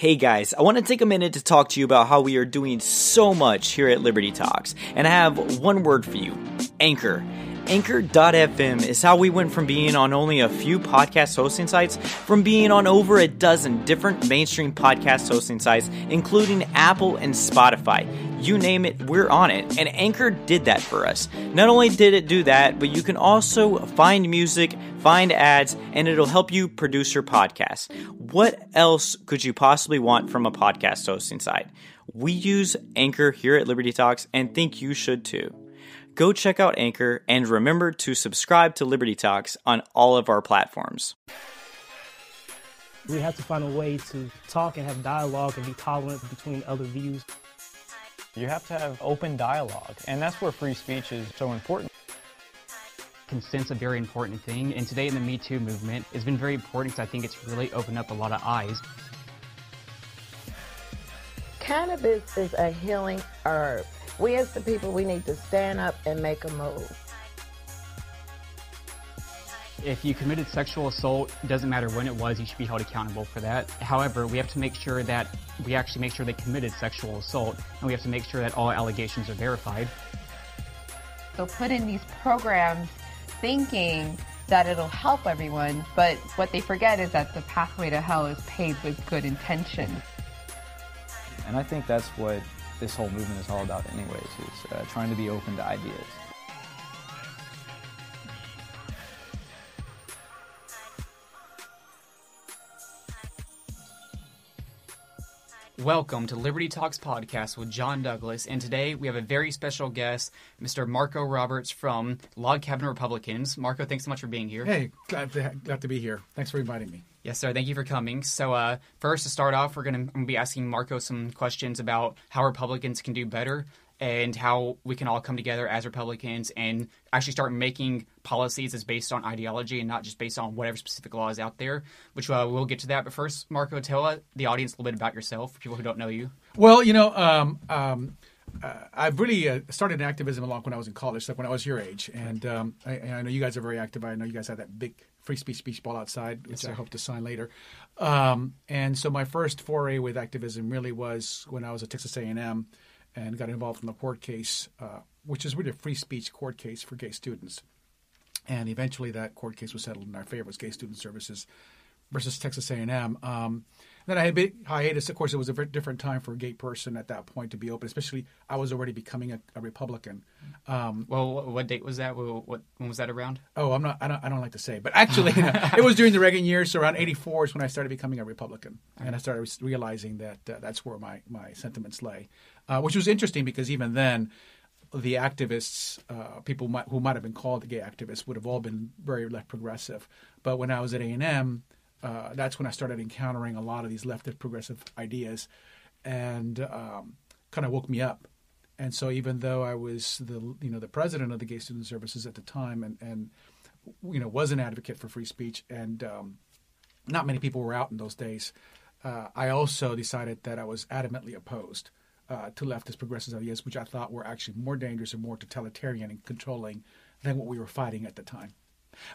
Hey guys, I want to take a minute to talk to you about how we are doing so much here at Liberty Talks, and I have one word for you Anchor. Anchor.fm is how we went from being on only a few podcast hosting sites from being on over a dozen different mainstream podcast hosting sites, including Apple and Spotify. You name it, we're on it. And Anchor did that for us. Not only did it do that, but you can also find music, find ads, and it'll help you produce your podcast. What else could you possibly want from a podcast hosting site? We use Anchor here at Liberty Talks and think you should too go check out Anchor and remember to subscribe to Liberty Talks on all of our platforms. We have to find a way to talk and have dialogue and be tolerant between other views. You have to have open dialogue, and that's where free speech is so important. Consent's a very important thing, and today in the Me Too movement, it's been very important because I think it's really opened up a lot of eyes. Cannabis is a healing herb. We as the people, we need to stand up and make a move. If you committed sexual assault, it doesn't matter when it was, you should be held accountable for that. However, we have to make sure that we actually make sure they committed sexual assault, and we have to make sure that all allegations are verified. So put in these programs thinking that it'll help everyone, but what they forget is that the pathway to hell is paved with good intentions. And I think that's what this whole movement is all about anyways, is uh, trying to be open to ideas. Welcome to Liberty Talks podcast with John Douglas, and today we have a very special guest, Mr. Marco Roberts from Log Cabin Republicans. Marco, thanks so much for being here. Hey, glad to, glad to be here. Thanks for inviting me. Yes, sir. Thank you for coming. So, uh, first, to start off, we're going to be asking Marco some questions about how Republicans can do better and how we can all come together as Republicans and actually start making policies that's based on ideology and not just based on whatever specific law is out there, which uh, we'll get to that. But first, Marco, tell uh, the audience a little bit about yourself for people who don't know you. Well, you know, um, um, uh, I've really uh, started activism a lot when I was in college, like when I was your age. And um, I, I, know you guys are very active. I know you guys have that big free speech speech ball outside, which yes, I hope to sign later. Um, and so my first foray with activism really was when I was at Texas A&M and got involved in the court case, uh, which is really a free speech court case for gay students. And eventually, that court case was settled in our favor. It was Gay Student Services versus Texas A&M. Um, then I had a big hiatus. Of course, it was a very different time for a gay person at that point to be open. Especially, I was already becoming a, a Republican. Um, well, what date was that? What when was that around? Oh, I'm not. I don't. I don't like to say, but actually, you know, it was during the Reagan years. So around '84 is when I started becoming a Republican, and I started realizing that uh, that's where my my sentiments lay uh, which was interesting because even then, the activists, uh, people might, who might have been called gay activists, would have all been very left progressive. But when I was at A and M, uh, that's when I started encountering a lot of these leftist progressive ideas, and um, kind of woke me up. And so, even though I was the you know the president of the Gay Student Services at the time, and and you know was an advocate for free speech, and um, not many people were out in those days, uh, I also decided that I was adamantly opposed uh, to leftist progressive ideas, which I thought were actually more dangerous and more totalitarian and controlling than what we were fighting at the time.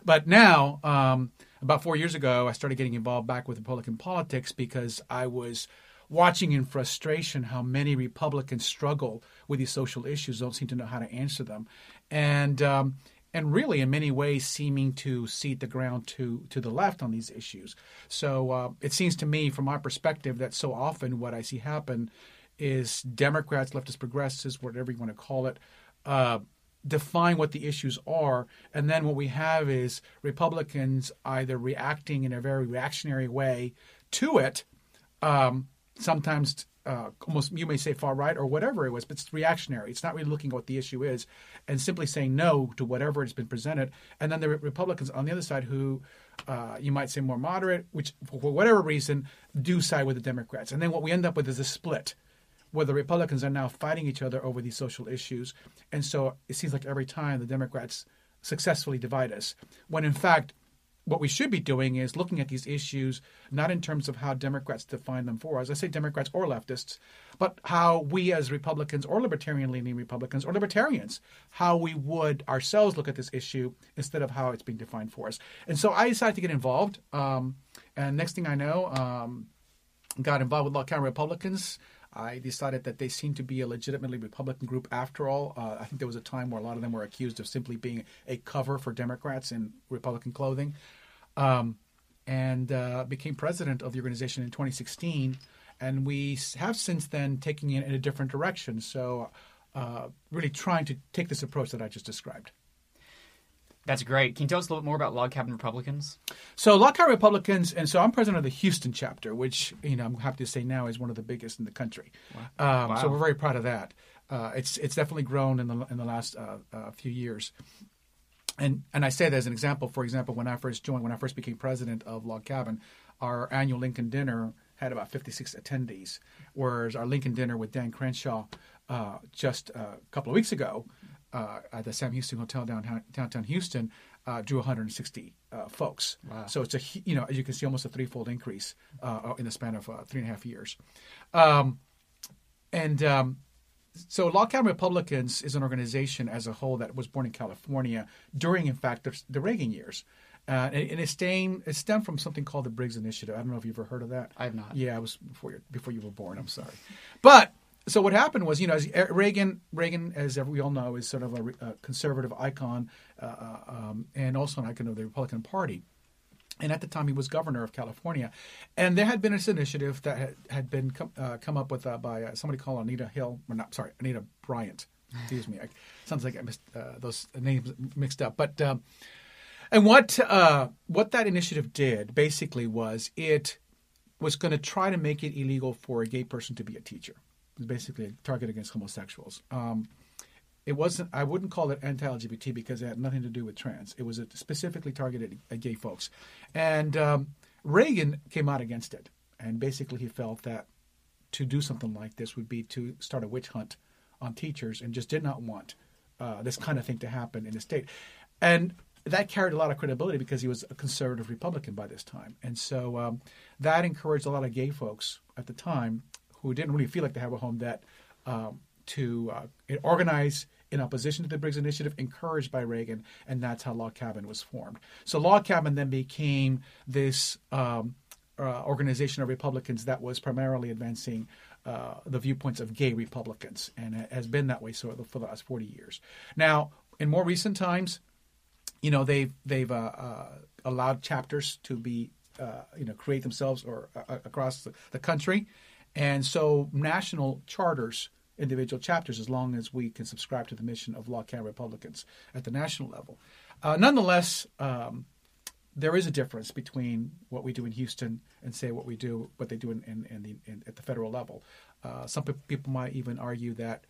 But now, um, about four years ago, I started getting involved back with Republican politics because I was watching in frustration how many Republicans struggle with these social issues, don't seem to know how to answer them, and um, and really, in many ways, seeming to cede the ground to to the left on these issues. So uh, it seems to me, from my perspective, that so often what I see happen is Democrats, leftist progressives, whatever you want to call it, uh, define what the issues are, and then what we have is Republicans either reacting in a very reactionary way to it, um, sometimes uh, almost you may say far right or whatever it was, but it's reactionary. It's not really looking at what the issue is, and simply saying no to whatever has been presented. And then the Republicans on the other side who uh, you might say more moderate, which for whatever reason do side with the Democrats. And then what we end up with is a split where the Republicans are now fighting each other over these social issues. And so it seems like every time the Democrats successfully divide us, when in fact, what we should be doing is looking at these issues not in terms of how Democrats define them for us. I say Democrats or leftists, but how we as Republicans or libertarian leaning Republicans or libertarians, how we would ourselves look at this issue instead of how it's being defined for us. And so I decided to get involved. Um, and next thing I know, um, got involved with Log Cabin Republicans. I decided that they seemed to be a legitimately Republican group after all. Uh, I think there was a time where a lot of them were accused of simply being a cover for Democrats in Republican clothing. Um, and uh, became president of the organization in 2016. And we have since then taken it in a different direction. So, uh, really trying to take this approach that I just described. That's great. Can you tell us a little bit more about Log Cabin Republicans? So Log Cabin Republicans, and so I'm president of the Houston chapter, which you know I'm happy to say now is one of the biggest in the country. Wow. Um, So we're very proud of that. Uh, it's it's definitely grown in the in the last uh, uh, few years. And and I say that as an example. For example, when I first joined, when I first became president of Log Cabin, our annual Lincoln dinner had about 56 attendees, whereas our Lincoln dinner with Dan Crenshaw uh, just uh, a couple of weeks ago uh, at the Sam Houston Hotel downtown, downtown Houston uh, drew 160 uh, folks. Wow. So it's a you know as you can see almost a threefold increase uh, in the span of uh, three and a half years. Um, and um, so Log Cabin Republicans is an organization as a whole that was born in California during, in fact, the, the Reagan years. Uh, and, and it stemmed, it stemmed from something called the Briggs Initiative. I don't know if you've ever heard of that. I have not. Yeah, it was before you, before you were born. I'm sorry, but so what happened was, you know, Reagan, Reagan, as we all know, is sort of a, a conservative icon, uh, um, and also an icon of the Republican Party. And at the time, he was governor of California, and there had been this initiative that had, had been com- uh, come up with uh, by uh, somebody called Anita Hill, or not, sorry, Anita Bryant. Excuse me, I, sounds like I missed uh, those names mixed up. But um, and what uh, what that initiative did basically was it was going to try to make it illegal for a gay person to be a teacher. Basically a target against homosexuals. Um, it wasn't. I wouldn't call it anti-LGBT because it had nothing to do with trans. It was specifically targeted at gay folks, and um, Reagan came out against it. And basically, he felt that to do something like this would be to start a witch hunt on teachers, and just did not want uh, this kind of thing to happen in the state. And that carried a lot of credibility because he was a conservative Republican by this time, and so um, that encouraged a lot of gay folks at the time who didn't really feel like they have a home that um, to uh, organize in opposition to the Briggs Initiative, encouraged by Reagan, and that's how Log Cabin was formed. So Log Cabin then became this um, uh, organization of Republicans that was primarily advancing uh, the viewpoints of gay Republicans, and it has been that way so for the last 40 years. Now, in more recent times, you know, they've they've uh, uh allowed chapters to be uh, you know create themselves or uh, across the, the country, and so national charters individual chapters as long as we can subscribe to the mission of Cabin Republicans at the national level. Uh, nonetheless, um, there is a difference between what we do in Houston and say what we do, what they do in, in, in the, at the federal level. Uh, some people might even argue that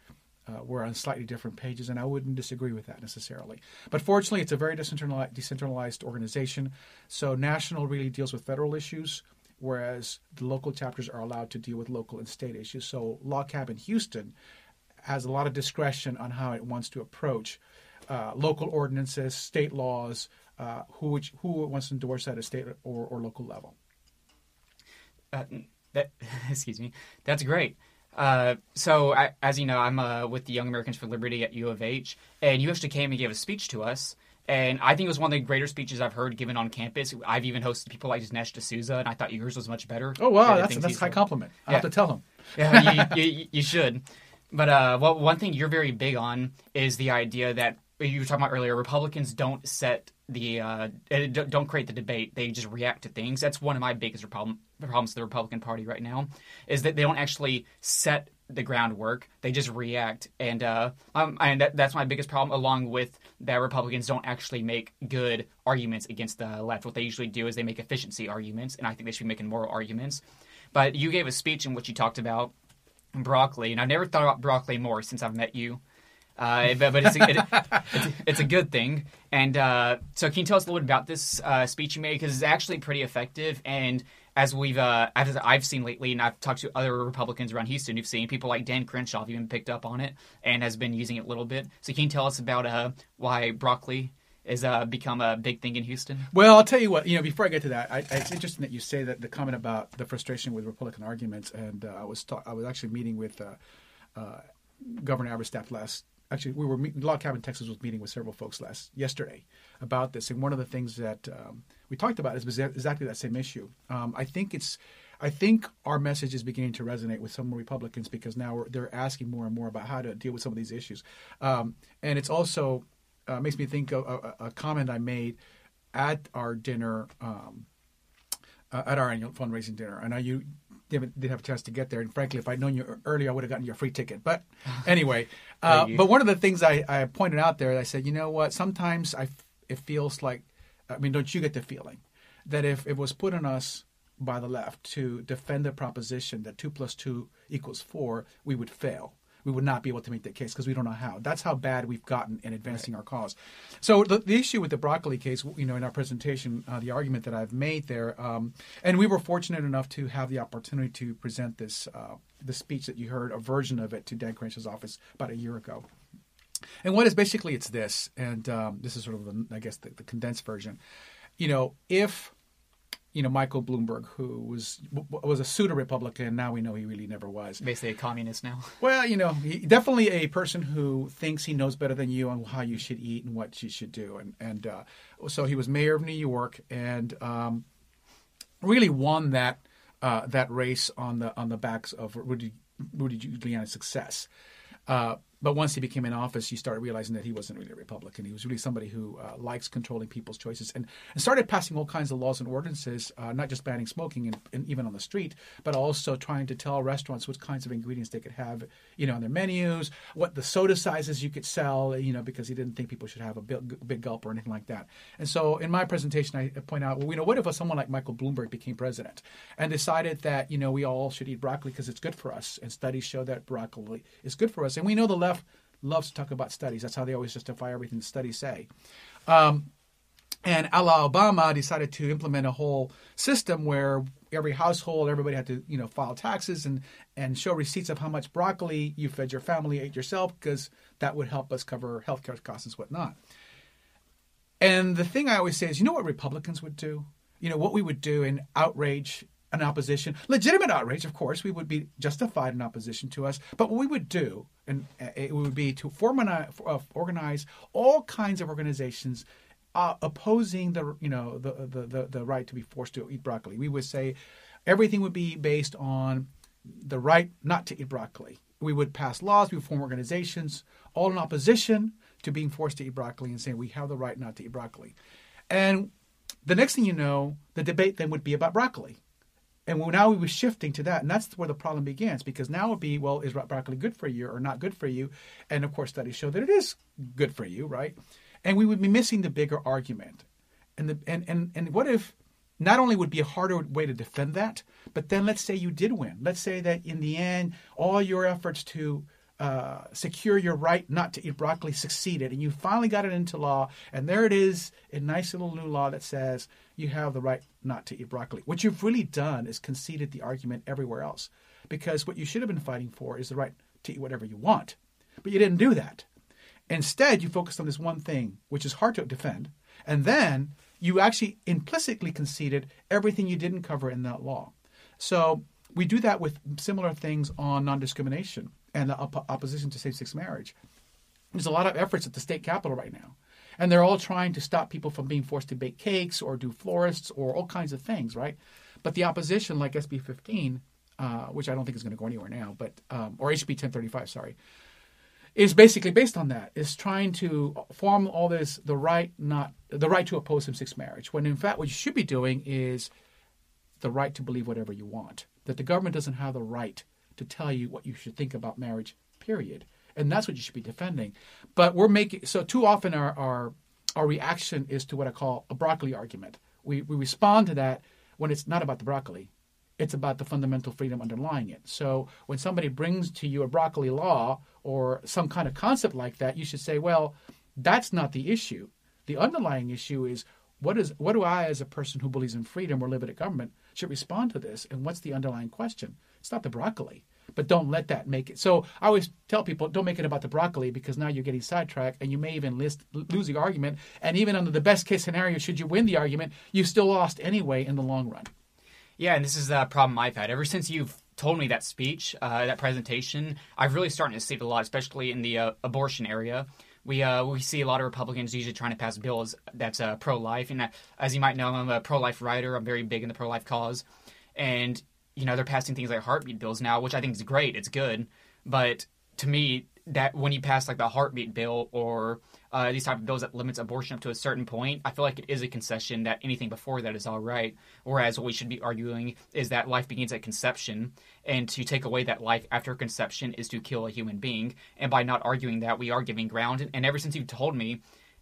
uh, we're on slightly different pages, and I wouldn't disagree with that necessarily. But fortunately, it's a very decentralized, decentralized organization. So national really deals with federal issues whereas the local chapters are allowed to deal with local and state issues. So Log Cabin Houston has a lot of discretion on how it wants to approach uh, local ordinances, state laws, uh, who who wants to endorse at a state or, or local level. Uh, that excuse me, that's great. Uh, so, I, as you know, I'm uh, with the Young Americans for Liberty at U of H, and you actually came and gave a speech to us. And I think it was one of the greater speeches I've heard given on campus. I've even hosted people like Dinesh D'Souza, and I thought yours was much better. Oh wow, that's that's a high compliment. I yeah. have to tell him. yeah, you, you, you, should. But uh, well, one thing you're very big on is the idea that you were talking about earlier. Republicans don't set the uh, eh, don't create the debate; they just react to things. That's one of my biggest problem, problems with the Republican Party right now is that they don't actually set the groundwork. They just react, and uh, um, and that, that's my biggest problem. Along with that, Republicans don't actually make good arguments against the left. What they usually do is they make efficiency arguments, and I think they should be making moral arguments. But you gave a speech in which you talked about broccoli, and I've never thought about broccoli more since I've met you. Uh, but, but it's, a, it, it's, it's, a good thing. And uh, so, can you tell us a little bit about this uh, speech you made? Because it's actually pretty effective, and as we've uh, as I've seen lately, and I've talked to other Republicans around Houston who've seen people like Dan Crenshaw have even picked up on it and has been using it a little bit. So can you tell us about uh, why broccoli has uh, become a big thing in Houston? Well, I'll tell you what. You know, before I get to that, I, it's interesting that you say that the comment about the frustration with Republican arguments, and uh, I was ta- I was actually meeting with uh, uh, Governor Eberstadt last actually we were meeting, Log Cabin Texas was meeting with several folks last yesterday about this, and one of the things that um, we talked about is exactly that same issue. Um, I think it's I think our message is beginning to resonate with some Republicans because now we're, they're asking more and more about how to deal with some of these issues. Um, and it's also uh, makes me think of a, a, comment I made at our dinner, um, uh, at our annual fundraising dinner. I know you didn't, didn't have a chance to get there, and frankly, if I'd known you earlier, I would have gotten you a free ticket. But anyway, uh, but one of the things I, I pointed out there, I said, you know what? Sometimes I, it feels like, I mean, don't you get the feeling that if it was put on us by the left to defend the proposition that two plus two equals four, we would fail we would not be able to make that case because we don't know how. That's how bad we've gotten in advancing right. our cause. So the, the, issue with the broccoli case, you know, in our presentation, uh, the argument that I've made there, um, and we were fortunate enough to have the opportunity to present this uh, the speech that you heard, a version of it, to Dan Crenshaw office about a year ago. And what is basically it's this, and um, this is sort of the, I guess the, the condensed version. You know, if you know Michael Bloomberg, who was was a pseudo Republican. Now we know he really never was. Basically, a communist now. Well, you know, he, definitely a person who thinks he knows better than you on how you should eat and what you should do. And and uh, so he was mayor of New York and um, really won that uh, that race on the on the backs of Rudy Rudy Giuliani's success. Uh, but once he became in office, you started realizing that he wasn't really a Republican. He was really somebody who uh, likes controlling people's choices and, and started passing all kinds of laws and ordinances, uh, not just banning smoking and, and, even on the street, but also trying to tell restaurants what kinds of ingredients they could have, you know, on their menus, what the soda sizes you could sell, you know, because he didn't think people should have a big, big gulp or anything like that. And so in my presentation, I point out, well, you know, what if someone like Michael Bloomberg became president and decided that, you know, we all should eat broccoli because it's good for us, and studies show that broccoli is good for us, and we know the left loves to talk about studies. That's how they always justify everything studies say. Um, and a la Obama decided to implement a whole system where every household, everybody had to, you know, file taxes and, and show receipts of how much broccoli you fed your family, ate yourself, because that would help us cover healthcare costs and whatnot. And the thing I always say is, you know what Republicans would do? You know, what we would do in outrage an opposition, legitimate outrage, of course, we would be justified in opposition to us. But what we would do, and uh, it would be to uh, organize all kinds of organizations uh, opposing the you know the, the, the the right to be forced to eat broccoli. We would say everything would be based on the right not to eat broccoli. We would pass laws, we would form organizations, all in opposition to being forced to eat broccoli and saying we have the right not to eat broccoli. And the next thing you know, the debate then would be about broccoli. And now we were shifting to that, and that's where the problem begins because now it would be, well, is broccoli good for you or not good for you? And of course, studies show that it is good for you, right? And we would be missing the bigger argument. And the and and and what if not only would be a harder way to defend that, but then let's say you did win. Let's say that in the end, all your efforts to uh, secure your right not to eat broccoli succeeded, and you finally got it into law, and there it is, a nice little new law that says you have the right not to eat broccoli. What you've really done is conceded the argument everywhere else, because what you should have been fighting for is the right to eat whatever you want, but you didn't do that. Instead, you focused on this one thing, which is hard to defend, and then you actually implicitly conceded everything you didn't cover in that law. So we do that with similar things on non discrimination and the op- opposition to same-sex marriage. There's a lot of efforts at the state capitol right now, and they're all trying to stop people from being forced to bake cakes or do florists or all kinds of things, right? But the opposition, like SB 15, uh, which I don't think is going to go anywhere now, but um, or HB 1035, sorry, is basically based on that. Is trying to form all this the right not the right to oppose same-sex marriage, when in fact what you should be doing is the right to believe whatever you want. That the government doesn't have the right to tell you what you should think about marriage, period. And that's what you should be defending. But we're making so too often our our, our reaction is to what I call a broccoli argument. We we respond to that when it's not about the broccoli. It's about the fundamental freedom underlying it. So when somebody brings to you a broccoli law or some kind of concept like that, you should say, well, that's not the issue. The underlying issue is what is what do I, as a person who believes in freedom or limited government, should respond to this, and what's the underlying question? It's not the broccoli. But don't let that make it. So I always tell people, don't make it about the broccoli because now you're getting sidetracked and you may even list, lose the argument. And even under the best case scenario, should you win the argument, you still lost anyway in the long run. Yeah, and this is a problem I've had ever since you've told me that speech, uh, that presentation. I've really starting to see it a lot, especially in the uh, abortion area. We uh, we see a lot of Republicans usually trying to pass bills that's uh, pro life, and as you might know, I'm a pro life writer. I'm very big in the pro life cause, and you know they're passing things like heartbeat bills now, which I think is great. It's good, but to me, that when you pass like the heartbeat bill or uh, these type of bills that limits abortion up to a certain point, I feel like it is a concession that anything before that is all right. Whereas what we should be arguing is that life begins at conception, and to take away that life after conception is to kill a human being. And by not arguing that, we are giving ground. And ever since you've told me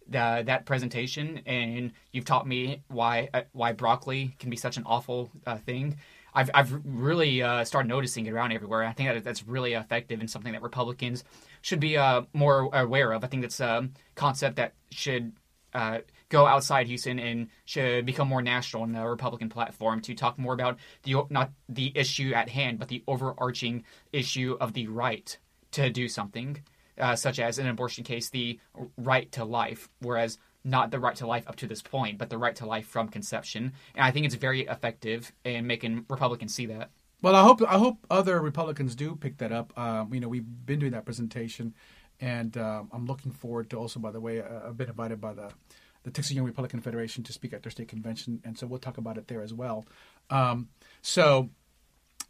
that presentation, and you've taught me why uh, why broccoli can be such an awful uh, thing. I've, I've really uh, started noticing it around everywhere. I think that that's really effective and something that Republicans should be uh, more aware of. I think that's a concept that should uh, go outside Houston and should become more national in the Republican platform to talk more about the not the issue at hand, but the overarching issue of the right to do something, uh, such as in an abortion case, the right to life, whereas not the right to life up to this point, but the right to life from conception. And I think it's very effective in making Republicans see that. Well, I hope I hope other Republicans do pick that up. Um, you know, we've been doing that presentation, and um, I'm looking forward to also, by the way, uh, I've been invited by the the Texas Young Republican Federation to speak at their state convention, and so we'll talk about it there as well. Um, so,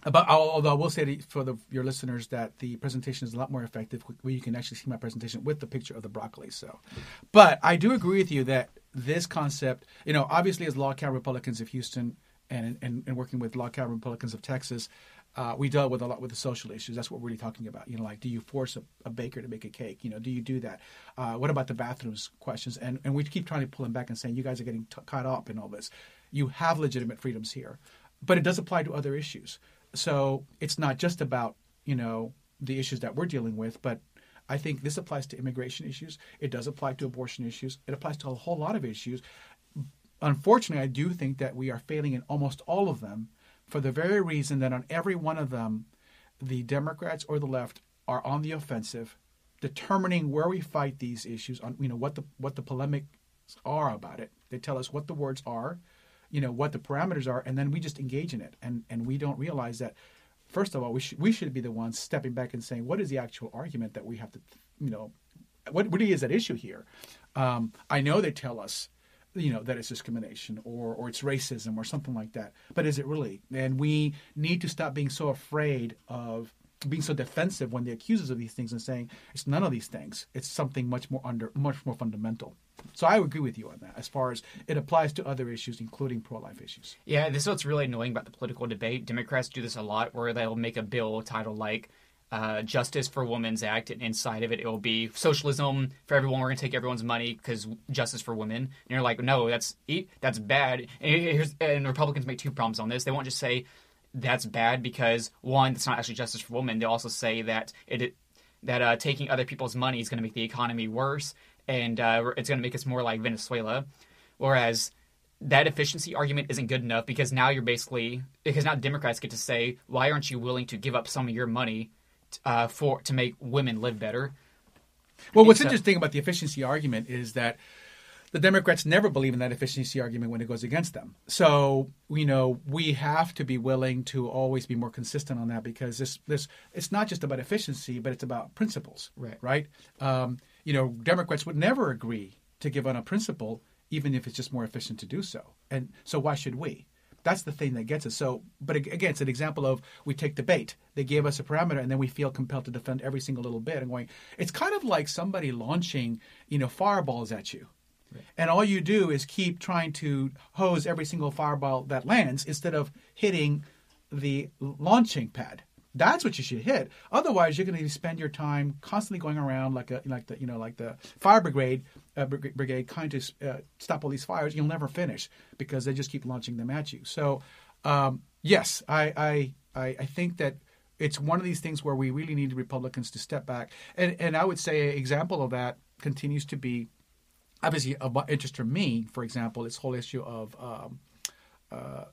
about although I will say for the, your listeners that the presentation is a lot more effective where you can actually see my presentation with the picture of the broccoli. So, but I do agree with you that this concept, you know, obviously as Log Cabin Republicans of Houston and, and, and working with Log Cabin Republicans of Texas, uh, we dealt with a lot with the social issues. That's what we're really talking about. You know, like do you force a, a baker to make a cake? You know, do you do that? Uh, what about the bathrooms questions? And and we keep trying to pull them back and saying you guys are getting t- caught up in all this. You have legitimate freedoms here, but it does apply to other issues. So it's not just about you know the issues that we're dealing with, but I think this applies to immigration issues. It does apply to abortion issues. It applies to a whole lot of issues. Unfortunately, I do think that we are failing in almost all of them for the very reason that on every one of them, the Democrats or the left are on the offensive, determining where we fight these issues on you know what the what the polemics are about it. They tell us what the words are, you know what the parameters are, and then we just engage in it, and and we don't realize that. First of all, we should we should be the ones stepping back and saying what is the actual argument that we have to, you know, what what is at issue here. Um, I know they tell us you know that it's discrimination or or it's racism or something like that but is it really and we need to stop being so afraid of being so defensive when they accuse us of these things and saying it's none of these things it's something much more under much more fundamental so i agree with you on that as far as it applies to other issues including pro-life issues yeah this is what's really annoying about the political debate democrats do this a lot where they'll make a bill titled like uh, Justice for Women's Act, and inside of it, it will be socialism for everyone. We're going to take everyone's money because justice for women. And you're like, no, that's that's bad. And, and Republicans make two problems on this. They won't just say that's bad because one, it's not actually justice for women. They also say that it that uh, taking other people's money is going to make the economy worse, and uh, it's going to make us more like Venezuela. Whereas that efficiency argument isn't good enough because now you're basically because now Democrats get to say, why aren't you willing to give up some of your money uh, for to make women live better. Well, what's interesting about the efficiency argument is that the Democrats never believe in that efficiency argument when it goes against them. So you know we have to be willing to always be more consistent on that because this this it's not just about efficiency, but it's about principles. Right. Right. Um, you know, Democrats would never agree to give on a principle, even if it's just more efficient to do so. And so why should we? That's the thing that gets us. So, but again, it's an example of we take the bait. They gave us a parameter, and then we feel compelled to defend every single little bit. And going, it's kind of like somebody launching, you know, fireballs at you, right. and all you do is keep trying to hose every single fireball that lands instead of hitting the launching pad. That's what you should hit. Otherwise, you're going to spend your time constantly going around like a like the you know like the fire brigade uh, brigade trying to uh, stop all these fires. You'll never finish because they just keep launching them at you. So, um, yes, I, I I think that it's one of these things where we really need the Republicans to step back. And and I would say an example of that continues to be obviously of interest to me. For example, this whole issue of um, uh,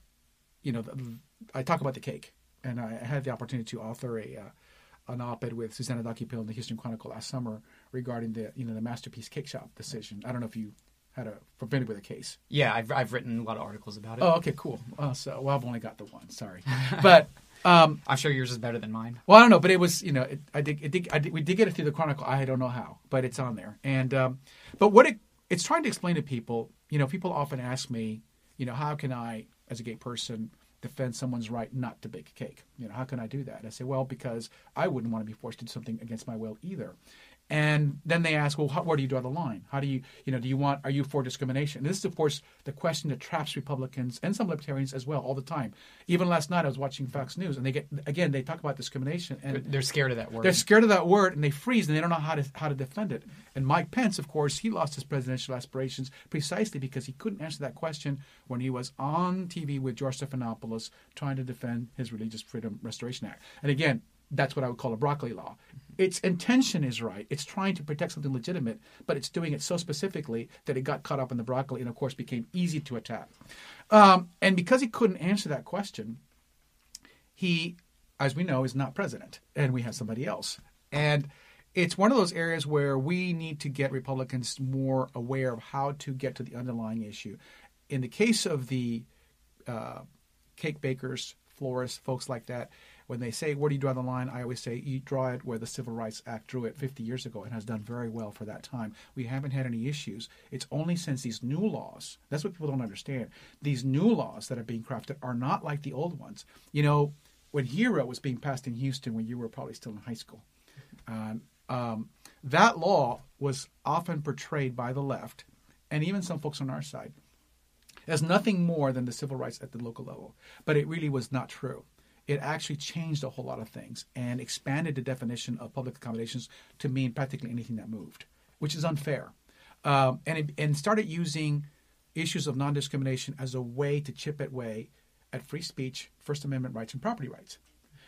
you know the, I talk about the cake and I had the opportunity to author a uh, an op-ed with Susanna Dokupil in the Houston Chronicle last summer regarding the you know the Masterpiece Cakeshop decision. I don't know if you had a familiar with the case. Yeah, I've I've written a lot of articles about it. Oh, okay, cool. Uh, so well, I've only got the one. Sorry, but. Um, I'm sure yours is better than mine. Well, I don't know, but it was, you know, it, I did, it did, I did, we did get it through the Chronicle. I don't know how, but it's on there. And, um, but what it, it's trying to explain to people, you know, people often ask me, you know, how can I, as a gay person, defend someone's right not to bake a cake. You know, how can I do that? I say, well, because I wouldn't want to be forced to do something against my will either. And then they ask, well, how, where do you draw the line? How do you, you know, do you want, are you for discrimination? And this is, of course, the question that traps Republicans and some libertarians as well all the time. Even last night, I was watching Fox News, and they get, again, they talk about discrimination, and They're scared of that word. they're scared of that word, and they freeze, and they don't know how to how to defend it. And Mike Pence, of course, he lost his presidential aspirations precisely because he couldn't answer that question when he was on TV with George Stephanopoulos trying to defend his Religious Freedom Restoration Act. And again, that's what I would call a broccoli law. Its intention is right. It's trying to protect something legitimate, but it's doing it so specifically that it got caught up in the broccoli and, of course, became easy to attack. Um, and because he couldn't answer that question, he, as we know, is not president, and we have somebody else. And it's one of those areas where we need to get Republicans more aware of how to get to the underlying issue. In the case of the uh, cake bakers, florists, folks like that, when they say, Where do you draw the line? I always say, You draw it where the Civil Rights Act drew it 50 years ago and has done very well for that time. We haven't had any issues. It's only since these new laws, that's what people don't understand. These new laws that are being crafted are not like the old ones. You know, when HERO was being passed in Houston when you were probably still in high school, um, um, that law was often portrayed by the left and even some folks on our side as nothing more than the civil rights at the local level. But it really was not true. It actually changed a whole lot of things and expanded the definition of public accommodations to mean practically anything that moved, which is unfair. Um, and, it, and started using issues of non discrimination as a way to chip away at free speech, First Amendment rights, and property rights.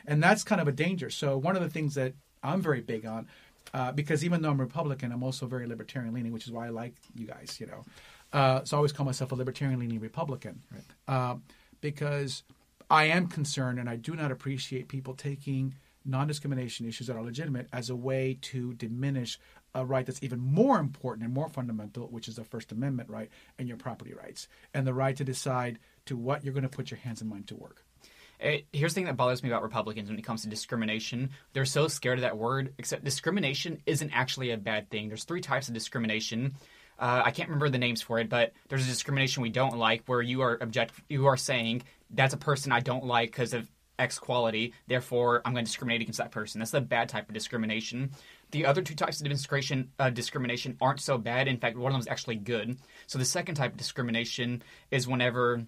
And that's kind of a danger. So, one of the things that I'm very big on, uh, because even though I'm Republican, I'm also very libertarian leaning, which is why I like you guys, you know. Uh, so I always call myself a libertarian leaning Republican. Uh, because I am concerned and I do not appreciate people taking non discrimination issues that are legitimate as a way to diminish a right that's even more important and more fundamental, which is the First Amendment right and your property rights, and the right to decide to what you're going to put your hands and mind to work. It, here's the thing that bothers me about Republicans when it comes to discrimination. They're so scared of that word, except discrimination isn't actually a bad thing. There's three types of discrimination. Uh, I can't remember the names for it, but there's a discrimination we don't like where you are object you are saying that's a person I don't like because of X quality, therefore I'm going to discriminate against that person. That's the bad type of discrimination. The other two types of discrimination, uh, discrimination aren't so bad. In fact, one of them is actually good. So the second type of discrimination is whenever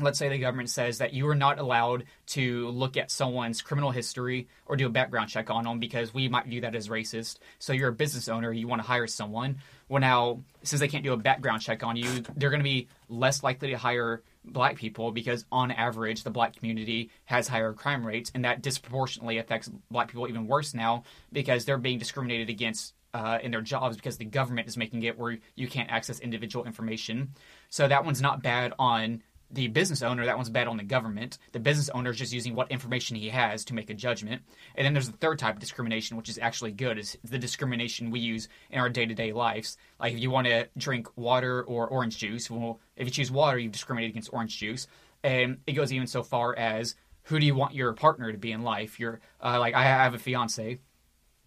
let's say the government says that you are not allowed to look at someone's criminal history or do a background check on them because we might view that as racist. So you're a business owner, you want to hire someone. Well, now since they can't do a background check on you, they're going to be less likely to hire black people because on average the black community has higher crime rates and that disproportionately affects black people even worse now because they're being discriminated against uh, in their jobs because the government is making it where you can't access individual information. So that one's not bad on the business owner, that one's bad on the government. The business owner is just using what information he has to make a judgment. And then there's the third type of discrimination, which is actually good, is the discrimination we use in our day to day lives. Like if you want to drink water or orange juice, well, if you choose water, you discriminate against orange juice. And it goes even so far as who do you want your partner to be in life? You're uh, like I have a fiance.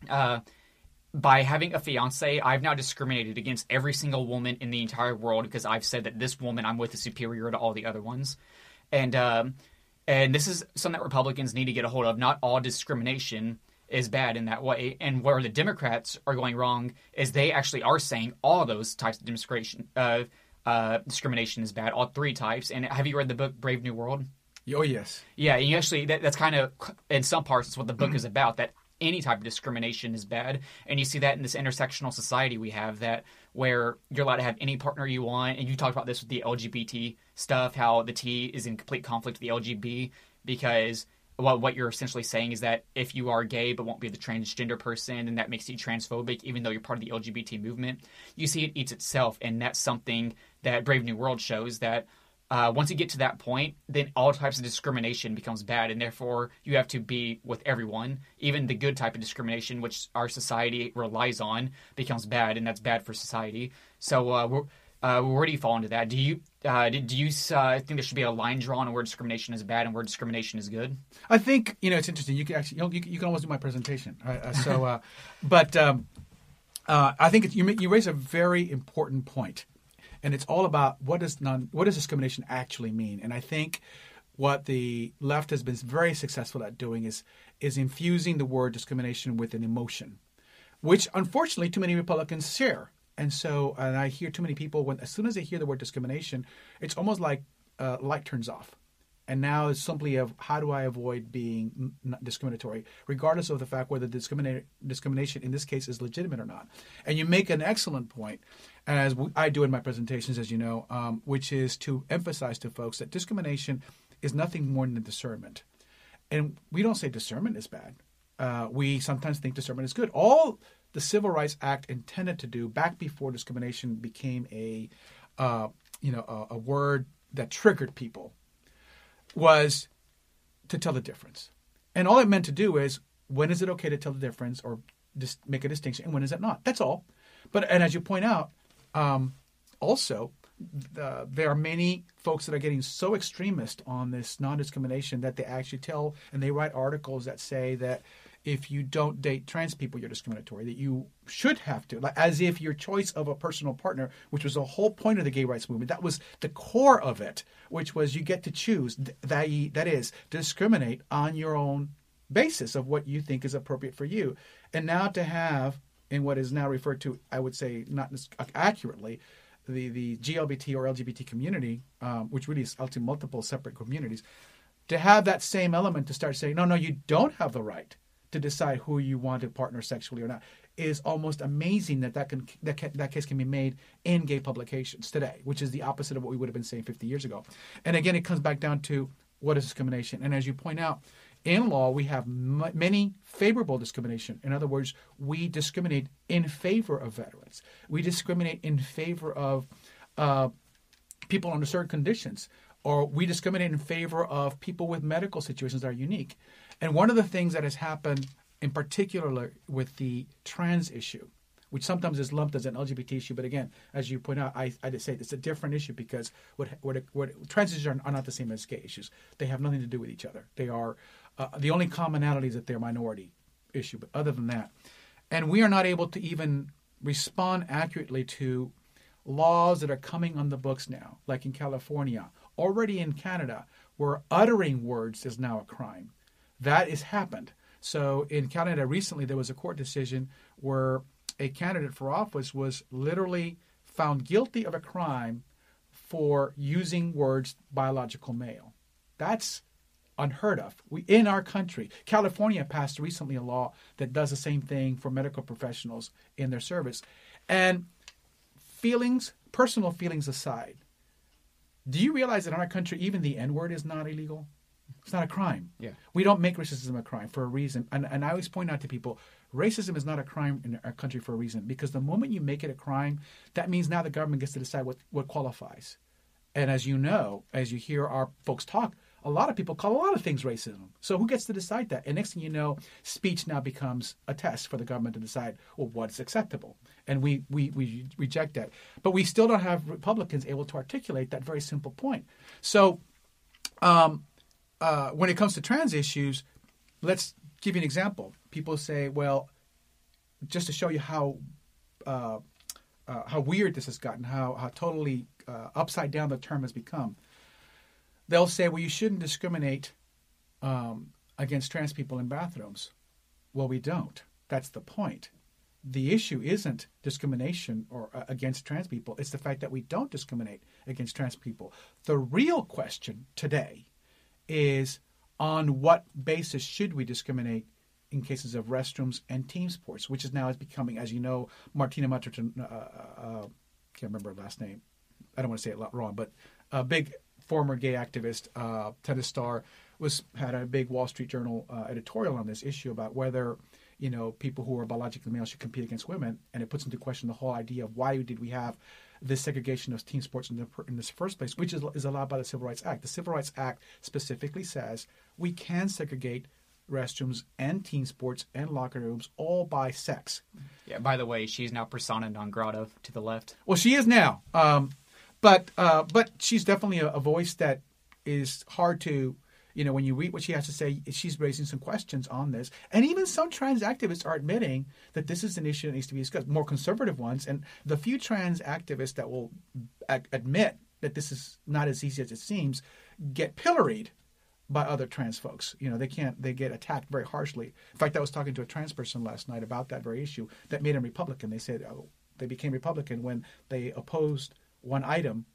Uh, by having a fiance, I've now discriminated against every single woman in the entire world because I've said that this woman I'm with is superior to all the other ones, and um, and this is something that Republicans need to get a hold of. Not all discrimination is bad in that way, and where the Democrats are going wrong is they actually are saying all those types of discrimination uh, uh, discrimination is bad, all three types. And have you read the book Brave New World? Oh, yes. Yeah, and you actually that, that's kind of in some parts it's what the book is about. That any type of discrimination is bad, and you see that in this intersectional society we have that where you're allowed to have any partner you want, and you talked about this with the LGBT stuff, how the T is in complete conflict with the LGB because well, what you're essentially saying is that if you are gay but won't be the transgender person, then that makes you transphobic, even though you're part of the LGBT movement. You see, it eats itself, and that's something that Brave New World shows that uh, once you get to that point, then all types of discrimination becomes bad, and therefore you have to be with everyone. Even the good type of discrimination, which our society relies on, becomes bad, and that's bad for society. So, uh, uh, where do you fall into that? Do you uh, do you uh, think there should be a line drawn where discrimination is bad and where discrimination is good? I think you know it's interesting. You can actually you, know, you, you can always do my presentation. Uh, so, but um, I think you you raise a very important point and it's all about what does non what does discrimination actually mean. And I think what the left has been very successful at doing is is infusing the word discrimination with an emotion, which unfortunately too many Republicans share. And so, and I hear too many people when as soon as they hear the word discrimination, it's almost like uh, light turns off. And now it's simply of how do I avoid being discriminatory, regardless of the fact whether discrimination in this case is legitimate or not. And you make an excellent point, as I do in my presentations, as you know, um, which is to emphasize to folks that discrimination is nothing more than discernment. And we don't say discernment is bad. Uh, we sometimes think discernment is good. All the Civil Rights Act intended to do back before discrimination became a, uh, you know, a, a word that triggered people was to tell the difference. And all it meant to do is when is it okay to tell the difference or make a distinction and when is it not? That's all. But and as you point out, um, also there are many folks that are getting so extremist on this non-discrimination that they actually tell and they write articles that say that if you don't date trans people, you're discriminatory. That you should have to, like, as if your choice of a personal partner, which was the whole point of the gay rights movement, that was the core of it, which was you get to choose. That that is discriminate on your own basis of what you think is appropriate for you, and now to have in what is now referred to, I would say not accurately, the the GLBT or LGBT community, um, which really is ultimately multiple separate communities, to have that same element to start saying, no, no, you don't have the right to decide who you want to partner sexually or not is almost amazing that that can that, can, that case can be made in gay publications today, which is the opposite of what we would have been saying 50 years ago. And again, it comes back down to what is discrimination. And as you point out, in law we have m- many favorable discrimination. In other words, we discriminate in favor of veterans. We discriminate in favor of uh, people under certain conditions, or we discriminate in favor of people with medical situations that are unique. And one of the things that has happened, in particular with the trans issue, which sometimes is lumped as an LGBT issue, but again, as you point out, I, I just say it's a different issue because what what, what trans issues are, are, not the same as gay issues. They have nothing to do with each other. They are uh, the only commonality is that they're minority issue, but other than that, and we are not able to even respond accurately to laws that are coming on the books now, like in California, already in Canada, where uttering words is now a crime. That has happened. So in Canada recently, there was a court decision where a candidate for office was literally found guilty of a crime for using words biological male. That's unheard of. We in our country, California passed recently a law that does the same thing for medical professionals in their service. And feelings, personal feelings aside, do you realize that in our country even the N word is not illegal? It's not a crime. Yeah. We don't make racism a crime for a reason. And, and I always point out to people racism is not a crime in our country for a reason. Because the moment you make it a crime, that means now the government gets to decide what, what qualifies. And as you know, as you hear our folks talk, a lot of people call a lot of things racism. So who gets to decide that? And next thing you know, speech now becomes a test for the government to decide, well, what's acceptable? And we, we, we reject that. But we still don't have Republicans able to articulate that very simple point. So um, uh, when it comes to trans issues, let's give you an example. People say, well, just to show you how uh, uh, how weird this has gotten, how how totally uh, upside down the term has become. They'll say, well, you shouldn't discriminate um, against trans people in bathrooms. Well, we don't. That's the point. The issue isn't discrimination or uh, against trans people. It's the fact that we don't discriminate against trans people. The real question today is on what basis should we discriminate in cases of restrooms and team sports, which is now is becoming, as you know, Martina Materton, uh, uh, uh, can't remember her last name. I don't want to say it wrong, but a big former gay activist, uh, tennis star, was had a big Wall Street Journal uh, editorial on this issue about whether you know people who are biologically male should compete against women, and it puts into question the whole idea of why did we have this segregation of team sports in, the, in this first place, which is, is allowed by the Civil Rights Act. The Civil Rights Act specifically says we can segregate restrooms and team sports and locker rooms all by sex. Yeah. By the way, she's now persona non grata to the left. Well, she is now, um, but uh, but she's definitely a, a, voice that is hard to you know, when you read what she has to say, she's raising some questions on this. And even some trans activists are admitting that this is an issue that needs to be discussed, more conservative ones. And the few trans activists that will admit that this is not as easy as it seems get pilloried by other trans folks. You know, they can't. They get attacked very harshly. In fact, I was talking to a trans person last night about that very issue that made them Republican. They said oh, they became Republican when they opposed one item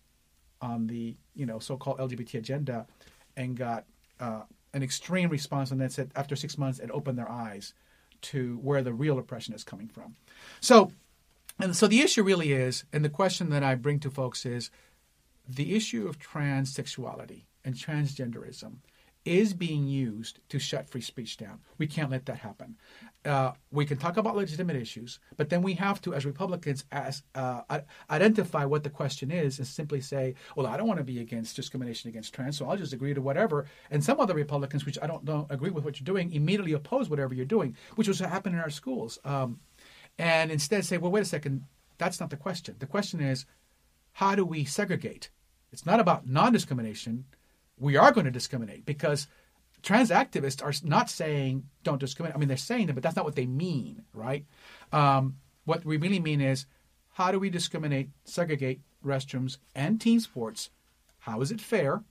on the you know so-called LGBT agenda and got uh, an extreme response, and then said after six months it opened their eyes to where the real oppression is coming from. So, and so the issue really is, and the question that I bring to folks is the issue of transsexuality and transgenderism is being used to shut free speech down. We can't let that happen. Uh, we can talk about legitimate issues, but then we have to, as Republicans, as, uh, identify what the question is and simply say, well, I don't want to be against discrimination against trans, so I'll just agree to whatever. And some other Republicans, which I don't, don't agree with what you're doing, immediately oppose whatever you're doing, which was happening in our schools. Um, and instead say, well, wait a second, that's not the question. The question is, how do we segregate? It's not about non discrimination we are going to discriminate because trans activists are not saying don't discriminate. I mean, they're saying that, but that's not what they mean, right? Um, what we really mean is how do we discriminate, segregate restrooms and team sports? How is it fair?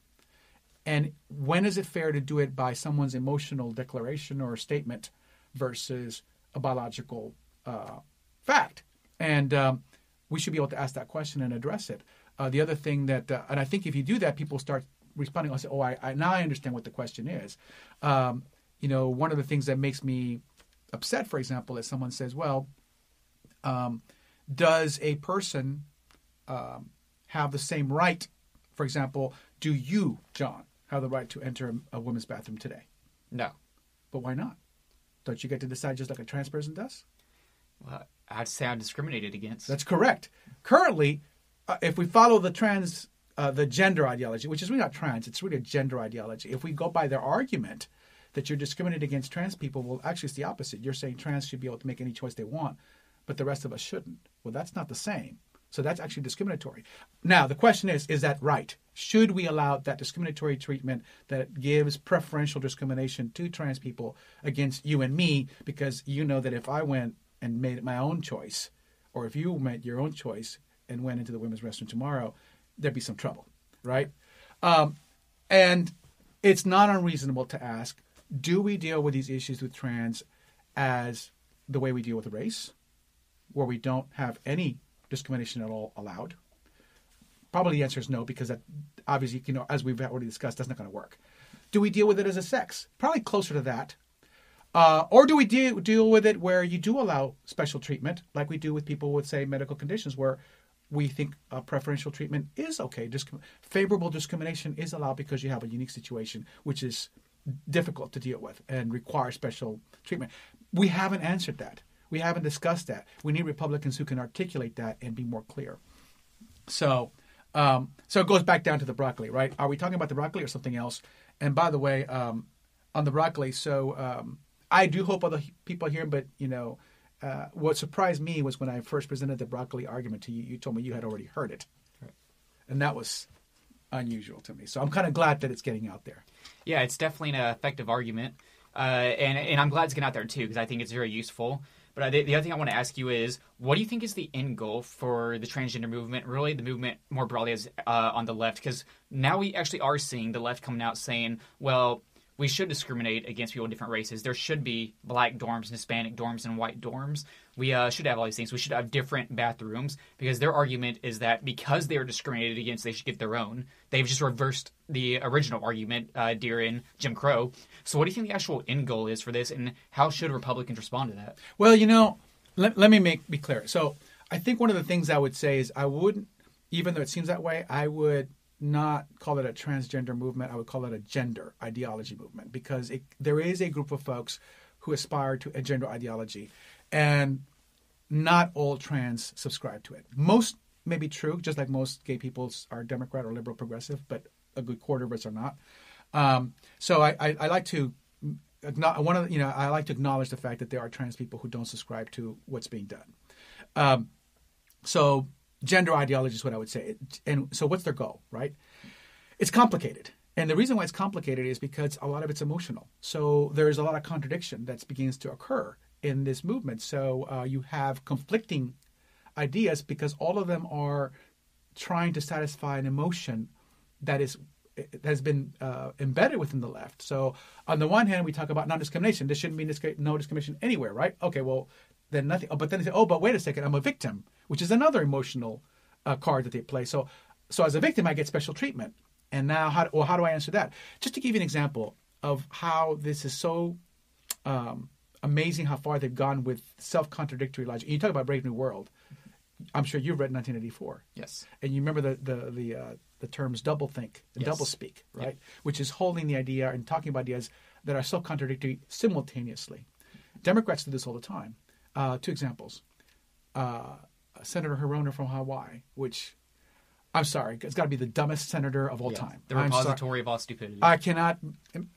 And when is it fair to do it by someone's emotional declaration or statement versus a biological uh, fact? And um, we should be able to ask that question and address it. Uh, the other thing that, uh, and I think if you do that, people start responding, I'll say, "Oh, I, I now I understand what the question is." Um, you know, one of the things that makes me upset, for example, is someone says, "Well, um, does a person um, have the same right? For example, do you, John, have the right to enter a, a women's bathroom today?" No. But why not? Don't you get to decide just like a trans person does? Well, I'd say I'm discriminated against. That's correct. Currently, uh, if we follow the trans uh, the gender ideology, which is really not trans, it's really a gender ideology. If we go by their argument that you're discriminating against trans people, well, actually, it's the opposite. You're saying trans should be able to make any choice they want, but the rest of us shouldn't. Well, that's not the same. So that's actually discriminatory. Now, the question is is that right? Should we allow that discriminatory treatment that gives preferential discrimination to trans people against you and me? Because you know that if I went and made my own choice, or if you made your own choice and went into the women's restroom tomorrow, there'd be some trouble, right? Um, and it's not unreasonable to ask do we deal with these issues with trans as the way we deal with race, where we don't have any discrimination at all allowed? Probably the answer is no, because that obviously, you know, as we've already discussed, that's not going to work. Do we deal with it as a sex? Probably closer to that. Uh, or do we deal, deal with it where you do allow special treatment, like we do with people with, say, medical conditions, where we think preferential treatment is okay. Favorable discrimination is allowed because you have a unique situation, which is difficult to deal with and requires special treatment. We haven't answered that. We haven't discussed that. We need Republicans who can articulate that and be more clear. So, um, so it goes back down to the broccoli, right? Are we talking about the broccoli or something else? And by the way, um, on the broccoli, so um, I do hope other people here, but you know, uh, what surprised me was when I first presented the broccoli argument to you, you told me you had already heard it. Right. And that was unusual to me. So I'm kind of glad that it's getting out there. Yeah, it's definitely an effective argument. Uh, and, and I'm glad it's getting out there too, because I think it's very useful. But the, the, other thing I want to ask you is, what do you think is the end goal for the transgender movement, really the movement more broadly as uh, on the left? Because now we actually are seeing the left coming out saying, well, we should discriminate against people of different races. There should be black dorms, and Hispanic dorms, and white dorms. We uh, should have all these things. We should have different bathrooms because their argument is that because they are discriminated against, they should get their own. They've just reversed the original argument uh, during Jim Crow. So, what do you think the actual end goal is for this, and how should Republicans respond to that? Well, you know, let, let me make be clear. So, I think one of the things I would say is I wouldn't, even though it seems that way, I would not call it a transgender movement. I would call it a gender ideology movement because it, there is a group of folks who aspire to a gender ideology, and not all trans subscribe to it. Most may be true, just like most gay people are Democrat or liberal progressive, but a good quarter of us are not. Um, so I, I, I, like to one of you know I like to acknowledge the fact that there are trans people who don't subscribe to what's being done. Um, so gender ideology is what I would say. And so, what's their goal, right? It's complicated. And the reason why it's complicated is because a lot of it's emotional. So, there's a lot of contradiction that begins to occur in this movement. So, uh, you have conflicting ideas because all of them are trying to satisfy an emotion that is that has been uh, embedded within the left. So on the one hand, we talk about non-discrimination. There shouldn't be no discrimination anywhere, right? Okay, well then nothing. Oh, but then they say, oh, but wait a second, I'm a victim, which is another emotional uh, card that they play. So so as a victim, I get special treatment. And now, how well how do I answer that? Just to give you an example of how this is so um, amazing, how far they've gone with self-contradictory logic. You talk about Brave New World. I'm sure you've read 1984. Yes. And you remember the the the, uh, the terms double think, and Yes. double speak, right? Which is holding the idea and talking about ideas that are so contradictory simultaneously. Democrats do this all the time. Uh, two examples: uh, Senator Hirono from Hawaii, which I'm sorry, it's got to be the dumbest senator of all Yeah. time. The repository of all stupidity. I cannot.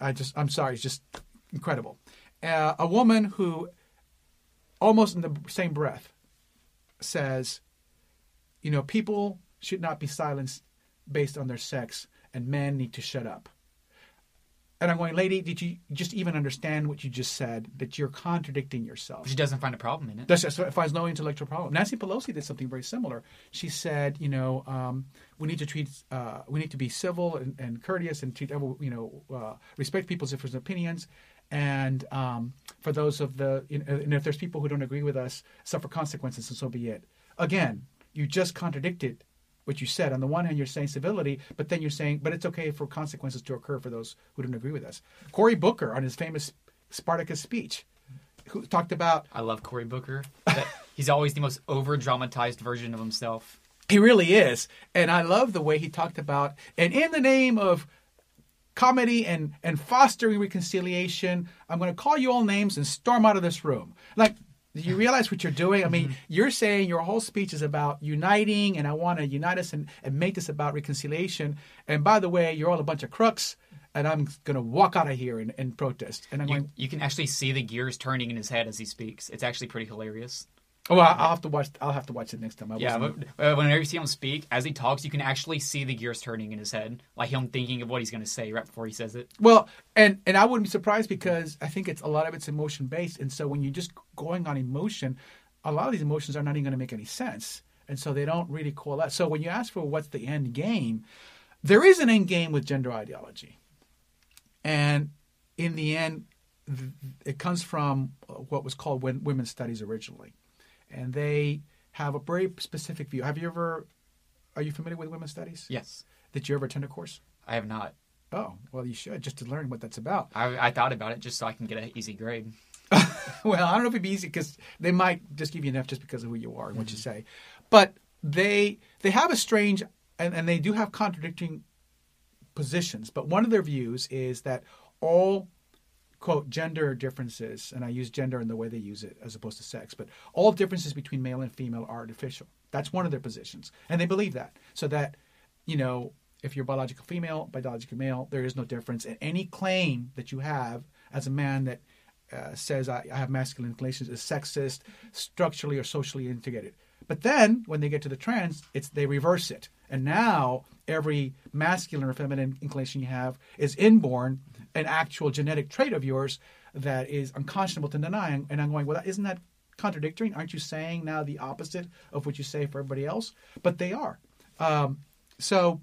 I just. I'm sorry. It's just incredible. Uh, a woman who, almost in the same breath, says, you know, people should not be silenced based on their sex, and men need to shut up. And I'm going, lady, did you just even understand what you just said? That you're contradicting yourself. she doesn't find a problem in it. That's just, it finds no intellectual problem. Nancy Pelosi did something very similar. She said, you know, um, we need to treat, uh, we need to be civil and, and courteous and treat, you know, uh, respect people's different opinions. And um, for those of the, you know, and if there's people who don't agree with us, suffer consequences, and so be it. Again, you just contradicted what you said. On the one hand, you're saying civility, but then you're saying, but it's okay for consequences to occur for those who don't agree with us. Cory Booker, on his famous Spartacus speech, who talked about I love Cory Booker. He's always the most over dramatized version of himself. He really is. And I love the way he talked about, and in the name of comedy and, and fostering reconciliation, I'm going to call you all names and storm out of this room. Like, do you realize what you're doing? I mean, mm-hmm. you're saying your whole speech is about uniting, and I want to unite us and, and make this about reconciliation. And by the way, you're all a bunch of crooks, and I'm going to walk out of here and, and protest. And I'm You, going, you can actually see the gears turning in his head as he speaks. It's actually pretty hilarious. Oh, I'll I'll have to watch. I'll have to watch it next time. I Yeah, wasn't- but uh, whenever you see him speak, as he talks, you can actually see the gears turning in his head, like him thinking of what he's going to say right before he says it. Well, and and I wouldn't be surprised because I think it's a lot of it's emotion based, and so when you're just going on emotion, a lot of these emotions are not even going to make any sense, and so they don't really coalesce. So when you ask for what's the end game, there is an end game with gender ideology, and in the end, th- it comes from what was called women's studies originally, and they have a very specific view. Have you ever? Are you familiar with women's studies? Yes, Did you ever attend a course? I have not. Oh, well, you should just to learn what that's about. I, I thought about it just so I can get an easy grade. Well, I don't know if it'd be easy because they might just give you enough just because of who you are and what you mm-hmm. say. But they they have a strange and, and they do have contradicting positions. But one of their views is that all quote gender differences, and I use gender in the way they use it as opposed to sex, but all differences between male and female are artificial. That's one of their positions, and they believe that. So that you know, if you're biological female, biological male, there is no difference. And any claim that you have as a man that uh, says I, I have masculine inclinations is sexist, structurally or socially integrated. But then when they get to the trans, it's they reverse it, and now every masculine or feminine inclination you have is inborn, an actual genetic trait of yours that is unconscionable to deny. And I'm going, well, isn't that contradictory? Aren't you saying now the opposite of what you say for everybody else? But they are. Um, so,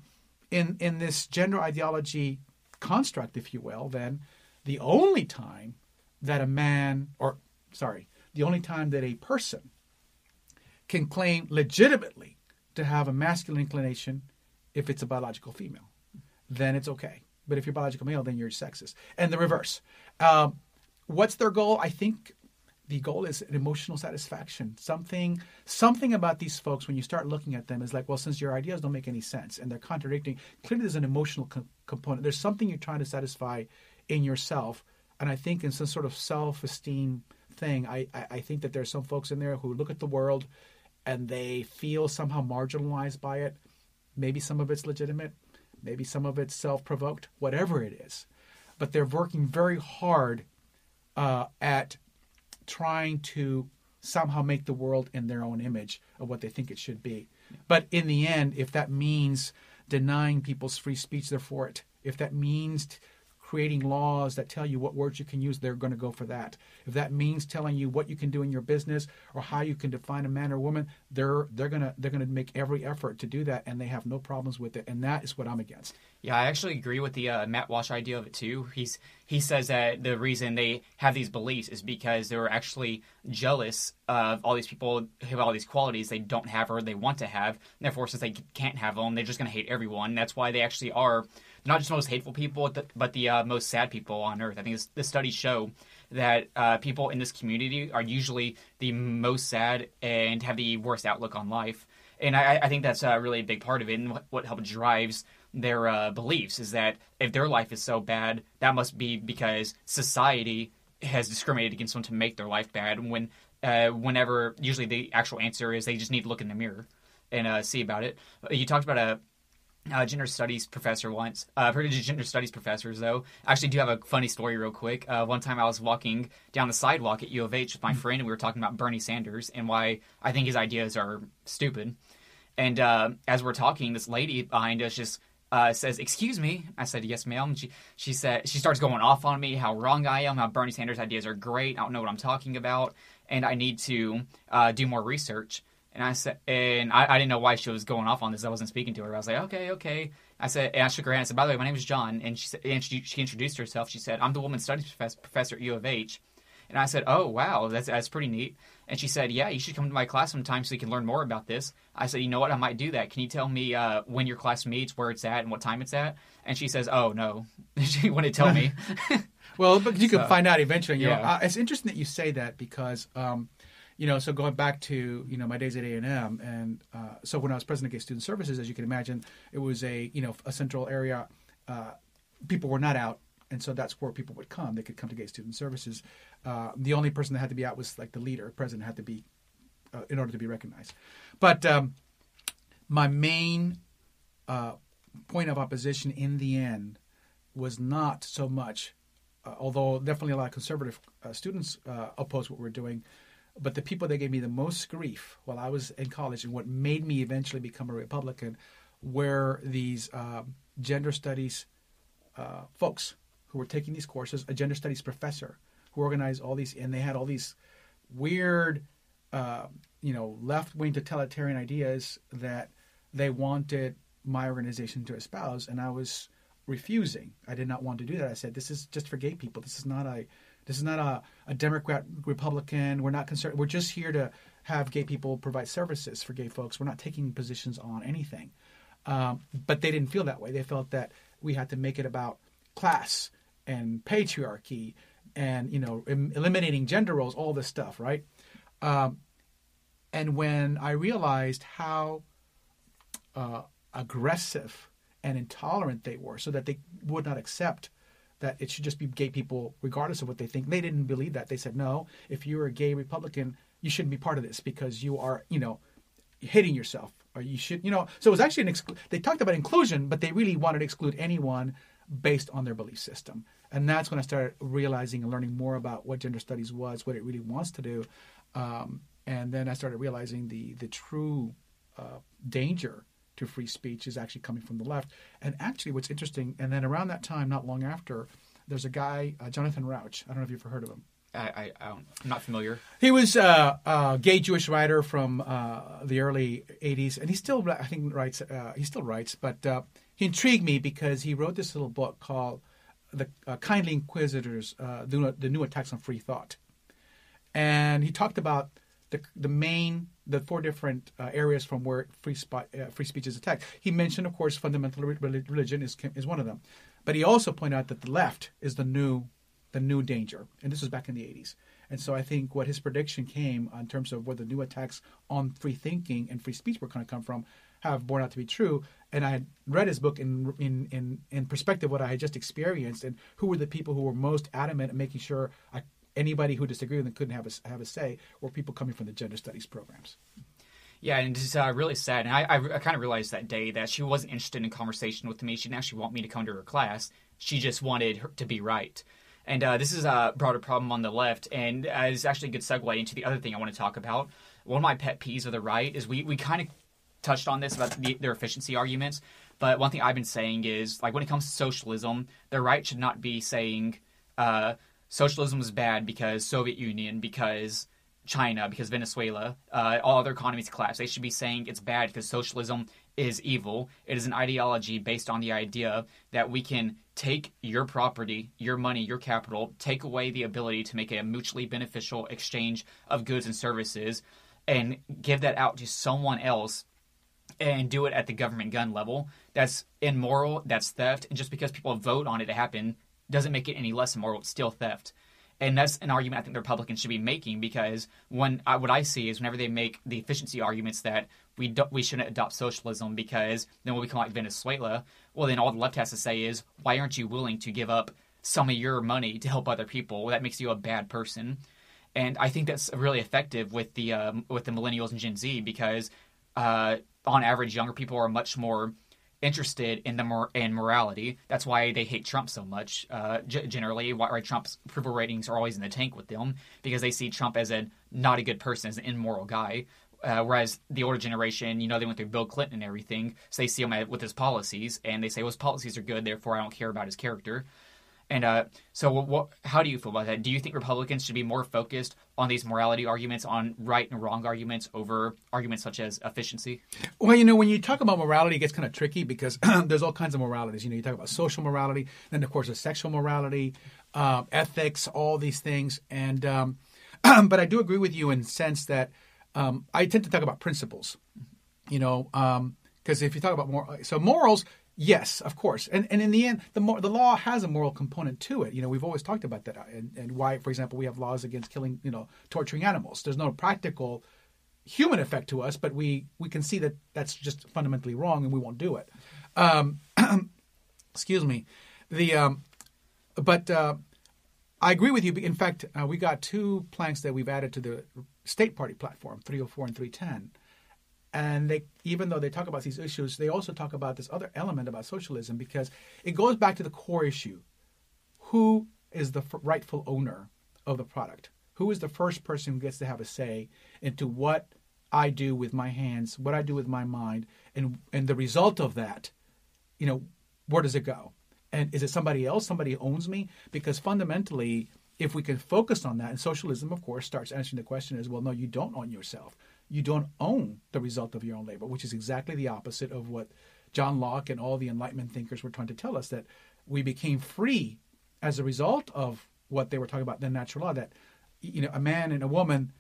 in in this gender ideology construct, if you will, then the only time that a man, or sorry, the only time that a person can claim legitimately to have a masculine inclination if it's a biological female, then it's okay. But if you're biological male, then you're sexist. And the reverse. Um, what's their goal? I think the goal is an emotional satisfaction. Something, something about these folks when you start looking at them is like, well, since your ideas don't make any sense and they're contradicting, clearly there's an emotional co- component. There's something you're trying to satisfy in yourself, and I think in some sort of self-esteem thing, I, I, I think that there's some folks in there who look at the world and they feel somehow marginalized by it. Maybe some of it's legitimate, maybe some of it's self-provoked, whatever it is, but they're working very hard uh, at trying to somehow make the world in their own image of what they think it should be. But in the end, if that means denying people's free speech, they're for it. If that means creating laws that tell you what words you can use, they're going to go for that. If that means telling you what you can do in your business or how you can define a man or woman, they're they're gonna they're gonna make every effort to do that, and they have no problems with it. And that is what I'm against. Yeah, I actually agree with the uh, Matt Walsh idea of it too. He's he says that the reason they have these beliefs is because they're actually jealous of all these people who have all these qualities they don't have or they want to have. And therefore, since they can't have them, they're just going to hate everyone. That's why they actually are not just the most hateful people, but the uh, most sad people on earth. I think this, the studies show that uh, people in this community are usually the most sad and have the worst outlook on life. And I, I think that's uh, really a big part of it, and what, what helps drives their uh, beliefs is that if their life is so bad, that must be because society has discriminated against them to make their life bad. When uh, whenever usually the actual answer is they just need to look in the mirror and uh, see about it. You talked about a uh, gender studies professor once. Uh, I've heard of gender studies professors though. I actually do have a funny story real quick. Uh, one time I was walking down the sidewalk at U of H with my friend, and we were talking about Bernie Sanders and why I think his ideas are stupid. And uh, as we're talking, this lady behind us just uh, says, "Excuse me." I said, "Yes, ma'am." She she said she starts going off on me how wrong I am, how Bernie Sanders' ideas are great. I don't know what I'm talking about, and I need to uh, do more research. And I said, and I, I, didn't know why she was going off on this. I wasn't speaking to her. I was like, okay, okay. I said, and I shook her hand. I said, by the way, my name is John. And she said, and she, she introduced herself. She said, I'm the woman studies professor at U of H. And I said, oh wow, that's that's pretty neat. And she said, yeah, you should come to my class sometime so you can learn more about this. I said, you know what, I might do that. Can you tell me uh, when your class meets, where it's at, and what time it's at? And she says, oh no, she wouldn't tell me. well, but you can find out eventually. You yeah. know, uh, it's interesting that you say that because, um, you know, so going back to you know my days at A and M, and uh, so when I was president of Gay Student Services, as you can imagine, it was a you know a central area. Uh, people were not out, and so that's where people would come. They could come to Gay Student Services. Uh, the only person that had to be out was like the leader. President had to be uh, in order to be recognized. But um, my main uh, point of opposition in the end was not so much, uh, although definitely a lot of conservative students opposed what we're doing, but the people that gave me the most grief while I was in college and what made me eventually become a Republican were these um gender studies uh, folks who were taking these courses, a gender studies professor who organized all these, and they had all these weird, uh, you know, left wing totalitarian ideas that they wanted my organization to espouse, and I was refusing. I did not want to do that. I said, "This is just for gay people. This is not a, this is not a, a Democrat Republican. We're not concerned. We're just here to have gay people provide services for gay folks. We're not taking positions on anything." Um, but they didn't feel that way. They felt that we had to make it about class and patriarchy and you know em- eliminating gender roles, all this stuff, right? Um, and when I realized how uh, aggressive and intolerant they were, so that they would not accept that it should just be gay people, regardless of what they think. They didn't believe that. They said, no, if you're a gay Republican, you shouldn't be part of this because you are, you know, hating yourself, or you should, you know. So it was actually an. Exclu- they talked about inclusion, but they really wanted to exclude anyone based on their belief system. And that's when I started realizing and learning more about what gender studies was, what it really wants to do, um, and then I started realizing the the true uh, danger to free speech is actually coming from the left. And actually, what's interesting, and then around that time, not long after, there's a guy, uh, Jonathan Rauch. I don't know if you've ever heard of him. I, I, I'm not familiar. He was uh, a gay Jewish writer from uh, the early '80s, and he still, I think, writes. Uh, he still writes, but uh, he intrigued me because he wrote this little book called "The uh, Kindly Inquisitors: uh, the, the New Attacks on Free Thought," and he talked about the the main, the four different uh, areas from where free spot, uh, free speech is attacked. He mentioned, of course, fundamental re- religion is is one of them, but he also pointed out that the left is the new the new danger, and this was back in the '80s. And so I think what his prediction came in terms of where the new attacks on free thinking and free speech were going to come from have borne out to be true. And I had read his book in in in, in perspective what I had just experienced and who were the people who were most adamant at making sure I, anybody who disagreed with them couldn't have a, have a say were people coming from the gender studies programs. Yeah, and it's uh, really sad. And I, I, I kind of realized that day that she wasn't interested in conversation with me. She didn't actually want me to come to her class. She just wanted her to be right. And uh, this is a broader problem on the left, and uh, it's actually a good segue into the other thing I want to talk about. One of my pet peeves of the right is we, we kind of touched on this about the, their efficiency arguments, But one thing I've been saying is, like, when it comes to socialism, the right should not be saying uh, socialism is bad because Soviet Union, because China, because Venezuela, uh, all other economies collapse. They should be saying it's bad because socialism is evil. It is an ideology based on the idea that we can take your property, your money, your capital, take away the ability to make a mutually beneficial exchange of goods and services, and give that out to someone else and do it at the government gun level. That's immoral, that's theft, and just because people vote on it to happen doesn't make it any less immoral. It's still theft. And that's an argument I think the Republicans should be making because when I, what I see is whenever they make the efficiency arguments that we do, we shouldn't adopt socialism because then we'll become like Venezuela. Well, then all the left has to say is why aren't you willing to give up some of your money to help other people? Well, that makes you a bad person. And I think that's really effective with the um, with the millennials and Gen Z because uh, on average, younger people are much more interested in the mor- in morality. That's why they hate Trump so much. Uh, g- generally, why Trump's approval ratings are always in the tank with them because they see Trump as a not a good person, as an immoral guy. Uh, whereas the older generation, you know, they went through Bill Clinton and everything, so they see him with his policies, and they say, well, his policies are good, therefore I don't care about his character. And uh, so, what, how do you feel about that? Do you think Republicans should be more focused on these morality arguments, on right and wrong arguments, over arguments such as efficiency? Well, you know, when you talk about morality, it gets kind of tricky because there's all kinds of moralities. You know, you talk about social morality, then of course, there's sexual morality, um, ethics, all these things. And um, but I do agree with you in the sense that um, I tend to talk about principles. You know, because if you talk about more, so morals Yes, of course, and and in the end, the the law has a moral component to it. You know, we've always talked about that, and, and why, for example, we have laws against killing, you know, torturing animals. There's no practical human effect to us, but we we can see that that's just fundamentally wrong, and we won't do it. Um, excuse me, the um, but uh, I agree with you. In fact, uh, we got two planks that we've added to the state party platform, 304 and 310 and they even though they talk about these issues they also talk about this other element about socialism because it goes back to the core issue. Who is the rightful owner of the product? Who is the first person who gets to have a say into what i do with my hands what i do with my mind? And and the result of that you know where does it go? And is it somebody else somebody owns me? Because fundamentally if we can focus on that and socialism of course starts answering the question as well no you don't own yourself you don't own the result of your own labor, which is exactly the opposite of what John Locke and all the Enlightenment thinkers were trying to tell us that we became free as a result of what they were talking about the natural law. That you know, a man and a woman,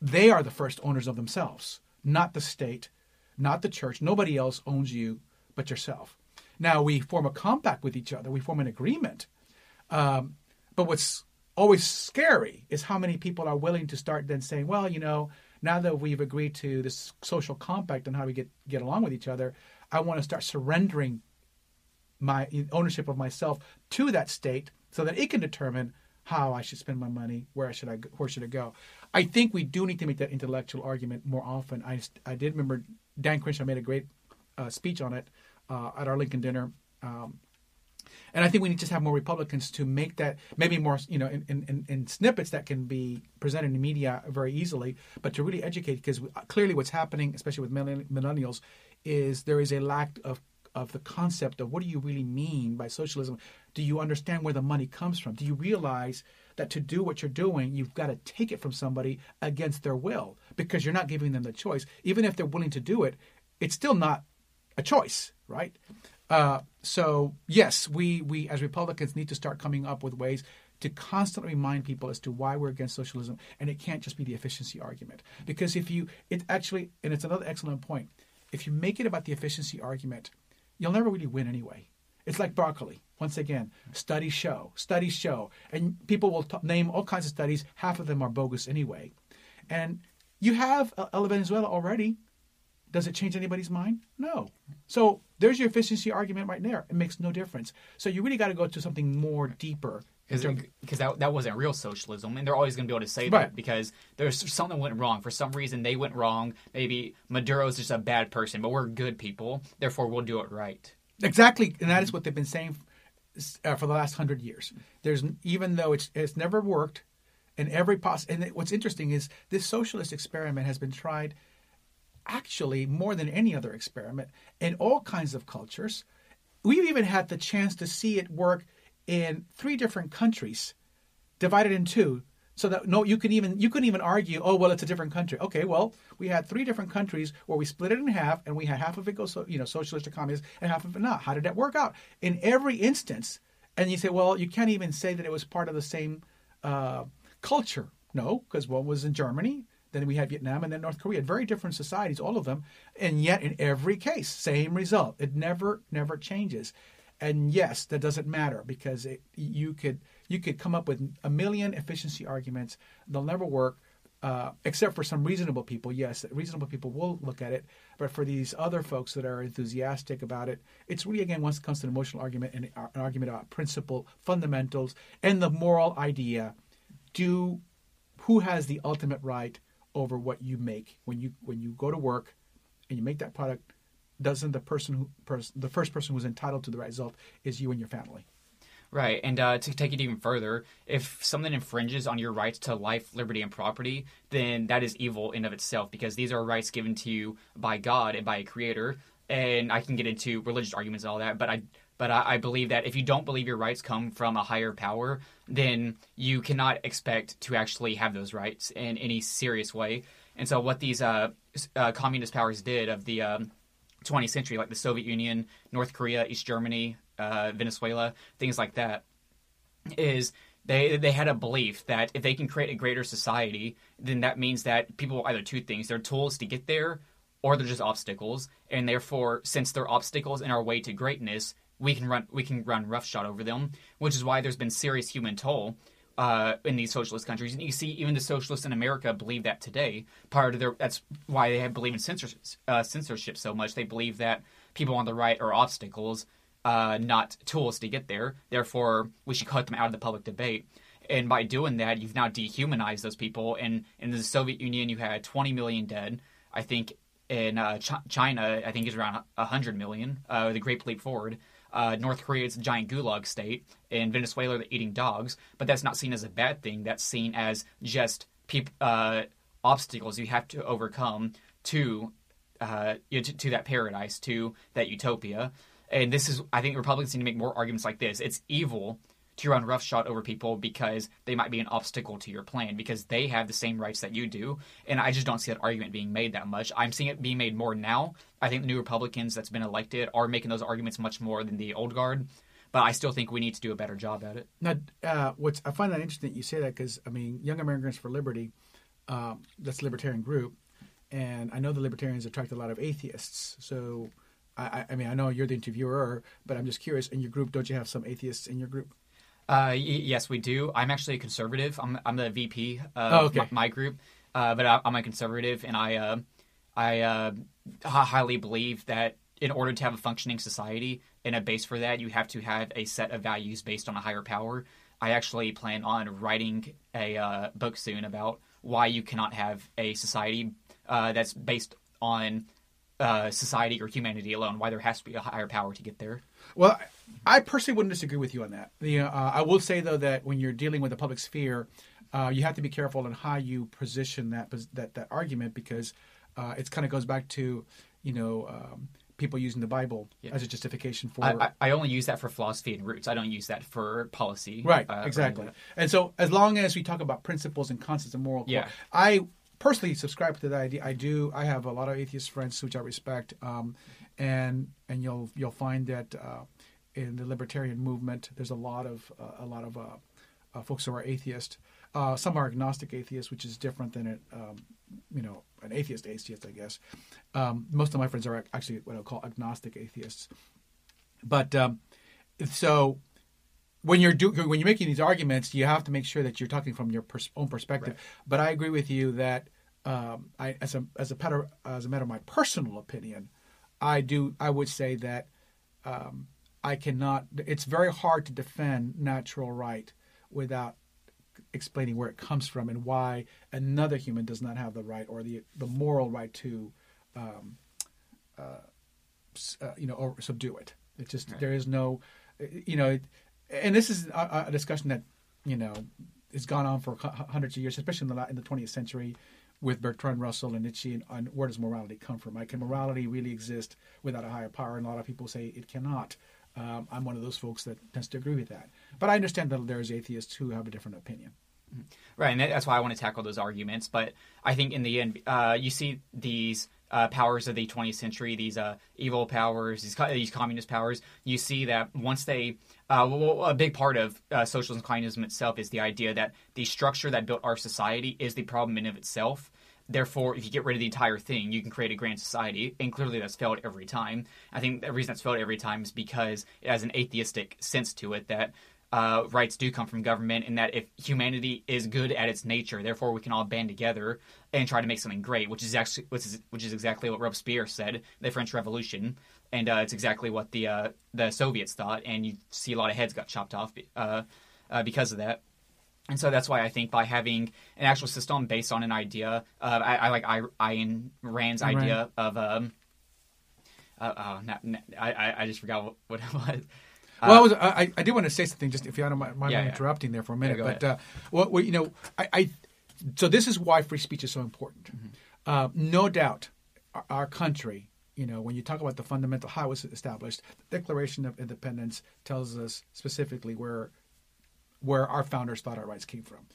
they are the first owners of themselves, not the state, not the church. Nobody else owns you but yourself. Now we form a compact with each other. We form an agreement. Um, but what's always scary is how many people are willing to start then saying, well, you know, now that we've agreed to this social compact on how we get, get along with each other, I want to start surrendering my ownership of myself to that state so that it can determine how I should spend my money, where should I, where should it go. I think we do need to make that intellectual argument more often. I, I did remember Dan Crenshaw made a great uh, speech on it uh, at our Lincoln dinner um, and I think we need to have more Republicans to make that maybe more, you know, in, in, in snippets that can be presented in the media very easily, but to really educate because clearly what's happening, especially with millennials, is there is a lack of of the concept of what do you really mean by socialism? Do you understand where the money comes from? Do you realize that to do what you're doing, you've got to take it from somebody against their will because you're not giving them the choice. Even if they're willing to do it, it's still not a choice, right? Uh, so yes, we we as Republicans need to start coming up with ways to constantly remind people as to why we're against socialism, and it can't just be the efficiency argument. Because if you, it actually, and it's another excellent point. If you make it about the efficiency argument, you'll never really win anyway. It's like broccoli. Once again, studies show, studies show, and people will t- name all kinds of studies. Half of them are bogus anyway. And you have El Venezuela already. Does it change anybody's mind? No. So there's your efficiency argument right there. It makes no difference. So you really got to go to something more deeper. Because that, that wasn't real socialism, and they're always going to be able to say right. that because there's something went wrong. For some reason, they went wrong. Maybe Maduro's just a bad person, but we're good people. Therefore, we'll do it right. Exactly, and that is what they've been saying uh, for the last hundred years. There's even though it's it's never worked, and every poss. And what's interesting is this socialist experiment has been tried actually more than any other experiment in all kinds of cultures. We've even had the chance to see it work in three different countries, divided in two. So that no, you can even you couldn't even argue. Oh well, it's a different country. Okay, well we had three different countries where we split it in half, and we had half of it go so you know socialist or communist, and half of it not. How did that work out? In every instance, and you say, well, you can't even say that it was part of the same uh, culture. No, because one was in Germany, then we had Vietnam, and then North Korea. Very different societies, all of them, and yet in every case, same result. It never, never changes. And yes, that doesn't matter because it, you could you could come up with a million efficiency arguments. They'll never work. Uh, except for some reasonable people, yes, reasonable people will look at it. But for these other folks that are enthusiastic about it, it's really again once it comes to an emotional argument and an argument about principle, fundamentals, and the moral idea. Do who has the ultimate right over what you make when you when you go to work and you make that product? Doesn't the person who pers- the first person who's entitled to the right result is you and your family? Right, and uh, to take it even further, if something infringes on your rights to life, liberty, and property, then that is evil in of itself because these are rights given to you by God and by a creator. And I can get into religious arguments and all that, but I but I, I believe that if you don't believe your rights come from a higher power, then you cannot expect to actually have those rights in any serious way. And so, what these uh, uh, communist powers did of the um, 20th century, like the Soviet Union, North Korea, East Germany, uh, Venezuela, things like that, is they they had a belief that if they can create a greater society, then that means that people will either two things: they're tools to get there, or they're just obstacles. And therefore, since they're obstacles in our way to greatness, we can run we can run roughshod over them, which is why there's been serious human toll uh, in these socialist countries. And you see, even the socialists in America believe that today. Part of their that's why they believe in censorship, uh, censorship so much. They believe that people on the right are obstacles, uh, not tools to get there. Therefore, we should cut them out of the public debate. And by doing that, you've now dehumanized those people. And in the Soviet Union, you had 20 million dead. I think in uh, Ch- China, I think is around 100 million. Uh, the Great Leap Forward. Uh, North Korea is a giant gulag state. In Venezuela, they're eating dogs. But that's not seen as a bad thing. That's seen as just peop- uh, obstacles you have to overcome to, uh, to to that paradise, to that utopia. And this is, I think, Republicans need to make more arguments like this. It's evil to run roughshod over people because they might be an obstacle to your plan because they have the same rights that you do. And I just don't see that argument being made that much. I'm seeing it being made more now. I think the new Republicans that's been elected are making those arguments much more than the old guard. But I still think we need to do a better job at it. Now, uh, what's I find that interesting that you say that because I mean, Young Americans for Liberty, um, that's a libertarian group, and I know the libertarians attract a lot of atheists. So, I, I- I mean, I know you're the interviewer, but I'm just curious. In your group, don't you have some atheists in your group? Uh, y- yes, we do. I'm actually a conservative. I'm I'm the VP of Oh, okay. my, my group, uh, but I, I'm a conservative, and I uh, I uh, highly believe that in order to have a functioning society and a base for that, you have to have a set of values based on a higher power. I actually plan on writing a uh, book soon about why you cannot have a society uh, that's based on uh, society or humanity alone. Why there has to be a higher power to get there. Well, I personally wouldn't disagree with you on that. The, uh, I will say though that when you're dealing with the public sphere, uh, you have to be careful on how you position that that that argument because uh, it kind of goes back to you know um, people using the Bible as a justification for I, I, only use that for philosophy and roots. I don't use that for policy. Right, uh, exactly. And so, as long as we talk about principles and concepts and moral, core, Yeah. I personally subscribe to that idea. I do. I have a lot of atheist friends which I respect, um, and and you'll you'll find that uh, in the libertarian movement, there's a lot of uh, a lot of uh, uh, folks who are atheist. Uh, some are agnostic atheists, which is different than it, um, you know, an atheist atheist, I guess. Um, most of my friends are actually what I call agnostic atheists. But um, so when you're do, when you're making these arguments, you have to make sure that you're talking from your pers- own perspective. But I agree with you that um, I, as a as a matter as a matter of my personal opinion, I do I would say that um, I cannot. It's very hard to defend natural right without explaining where it comes from and why another human does not have the right or the the moral right to, um, uh, uh, you know, or subdue it. It's just there is no, you know, and this is a, a discussion that you know it's gone on for hundreds of years, especially in the in the 20th century with Bertrand Russell and Nietzsche. And, where does morality come from? Right? Can morality really exist without a higher power? And a lot of people say it cannot. Um, I'm one of those folks that tends to agree with that. But I understand that there's atheists who have a different opinion. Right, and that's why I want to tackle those arguments. But I think in the end, uh, you see these uh, powers of the 20th century, these uh, evil powers, these, these communist powers. You see that once they, uh, well, a big part of uh, socialism and communism itself is the idea that the structure that built our society is the problem in of itself. Therefore, if you get rid of the entire thing, you can create a grand society. And clearly, that's failed every time. I think the reason that's failed every time is because it has an atheistic sense to it that uh, rights do come from government, and that if humanity is good at its nature, therefore we can all band together and try to make something great, which is actually which is, which is exactly what Robespierre said, the French Revolution, and uh, it's exactly what the uh, the Soviets thought, and you see a lot of heads got chopped off uh, uh, because of that. And so that's why I think by having an actual system based on an idea, uh, I, I like I, Ayn Rand's Ayn Rand. idea of um, uh, oh, not, not- I, I just forgot what, what it was. Well, I, was, I, I did want to say something, just if you don't mind Yeah, yeah. interrupting there for a minute. go but uh, well, well, you know, I, I so this is why free speech is so important. Mm-hmm. Uh, no doubt, our, our country. You know, when you talk about the fundamental how it was established, the Declaration of Independence tells us specifically where where our founders thought our rights came from,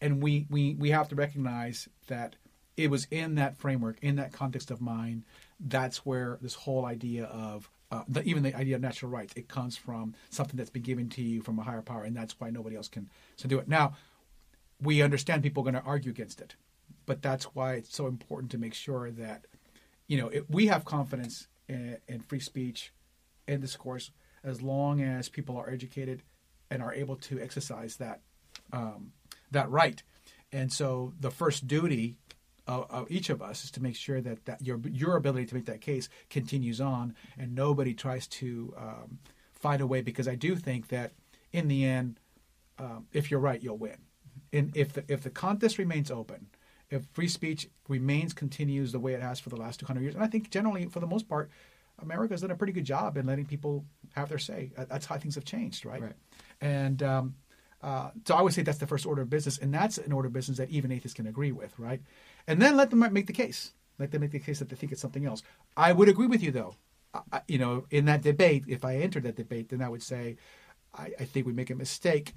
and we we we have to recognize that it was in that framework, in that context of mind, that's where this whole idea of uh, the, even the idea of natural rights it comes from something that's been given to you from a higher power, and that's why nobody else can so do it. Now, we understand people are going to argue against it, but that's why it's so important to make sure that you know if we have confidence in, in free speech and discourse as long as people are educated and are able to exercise that um, that right. And so the first duty of, of each of us is to make sure that, that your your ability to make that case continues on, and nobody tries to um, find a way. Because I do think that in the end, um, if you're right, you'll win. And if the, if the contest remains open, if free speech remains continues the way it has for the last 200 years, and I think generally for the most part, America's done a pretty good job in letting people have their say. That's how things have changed, right? Right. And um, uh, so I would say that's the first order of business, and that's an order of business that even atheists can agree with, right? And then let them make the case. Let them make the case that they think it's something else. I would agree with you, though. I- you know, in that debate, if I entered that debate, then I would say I, I think we make a mistake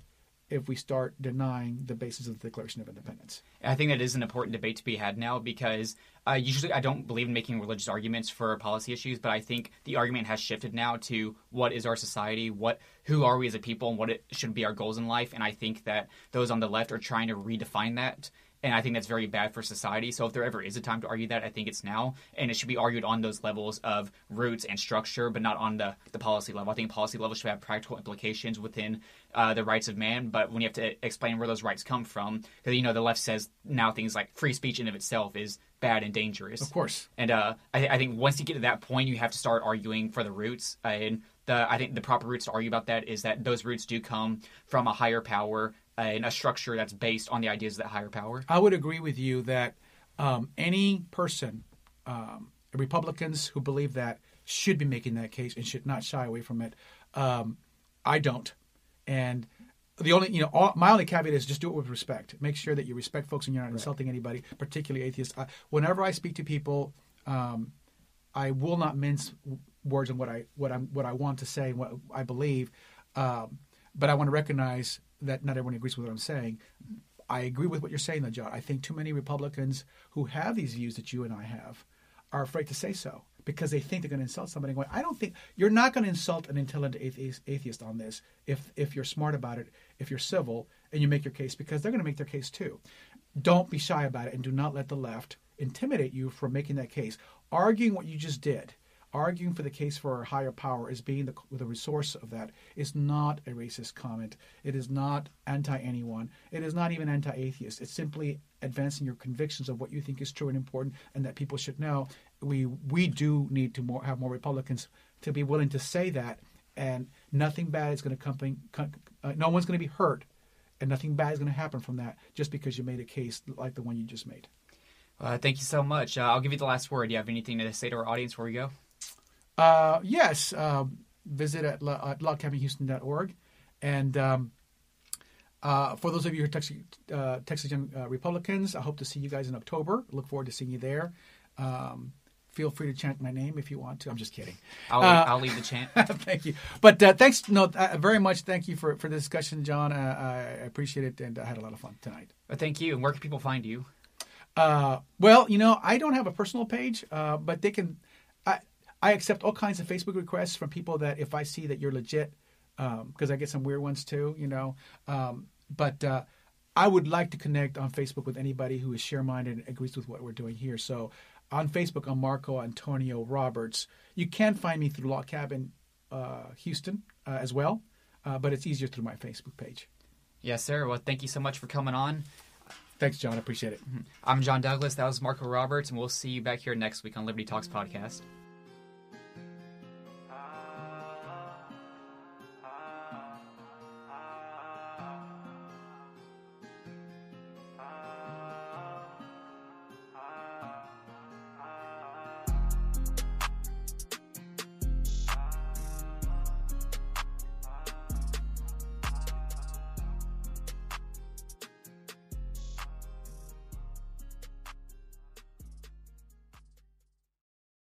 if we start denying the basis of the Declaration of Independence. I think that is an important debate to be had now because uh, usually I don't believe in making religious arguments for policy issues, but I think the argument has shifted now to what is our society, what who are we as a people, and what it should be our goals in life. And I think that those on the left are trying to redefine that. And I think that's very bad for society. So if there ever is a time to argue that, I think it's now. And it should be argued on those levels of roots and structure, but not on the, the policy level. I think policy level should have practical implications within uh, the rights of man. But when you have to explain where those rights come from, because, you know, the left says now things like free speech in of itself is bad and dangerous. Of course. And uh, I, I think once you get to that point, you have to start arguing for the roots. Uh, and the I think the proper roots to argue about that is that those roots do come from a higher power and a structure that's based on the ideas of that higher power. I would agree with you that um, any person, um, Republicans who believe that, should be making that case and should not shy away from it. Um, I don't, and the only you know all, my only caveat is just do it with respect. Make sure that you respect folks and you're not insulting anybody, particularly atheists. I, whenever I speak to people, um, I will not mince words on what I what I'm what I want to say, and what I believe, um, but I want to recognize that not everyone agrees with what I'm saying. I agree with what you're saying, though, John. I think too many Republicans who have these views that you and I have are afraid to say so because they think they're going to insult somebody. Going, I don't think you're not going to insult an intelligent atheist, atheist on this if if you're smart about it, if you're civil and you make your case because they're going to make their case too. Don't be shy about it and do not let the left intimidate you from making that case. Arguing what you just did, arguing for the case for a higher power as being the, the resource of that is not a racist comment. It is not anti anyone. It is not even anti atheist. It's simply advancing your convictions of what you think is true and important and that people should know. We we do need to more, have more Republicans to be willing to say that, and nothing bad is going to come. Uh, no one's going to be hurt, and nothing bad is going to happen from that just because you made a case like the one you just made. Uh, thank you so much. Uh, I'll give you the last word. Do you have anything to say to our audience before we go? Uh, yes, um, visit at, at logcabinhouston.org. And um, Uh, for those of you who are Texas, uh, Texas Young uh, Republicans, I hope to see you guys in October. Look forward to seeing you there. Um, feel free to chant my name if you want to. I'm just kidding. I'll, Uh, I'll leave the chant. thank you. But uh, thanks, no, uh, very much. Thank you for for the discussion, John. Uh, I appreciate it, and I had a lot of fun tonight. But thank you. And where can people find you? Uh, well, you know, I don't have a personal page, uh, but they can. I accept all kinds of Facebook requests from people that if I see that you're legit, because I get some weird ones too, you know. Um, but uh, I would like to connect on Facebook with anybody who is share-minded and agrees with what we're doing here. So on Facebook, I'm Marco Antonio Roberts. You can find me through Log Cabin uh, Houston uh, as well, uh, but it's easier through my Facebook page. Yes, sir. Well, thank you so much for coming on. Thanks, John. I appreciate it. I'm John Douglas. That was Marco Roberts, and we'll see you back here next week on Liberty Talks Podcast.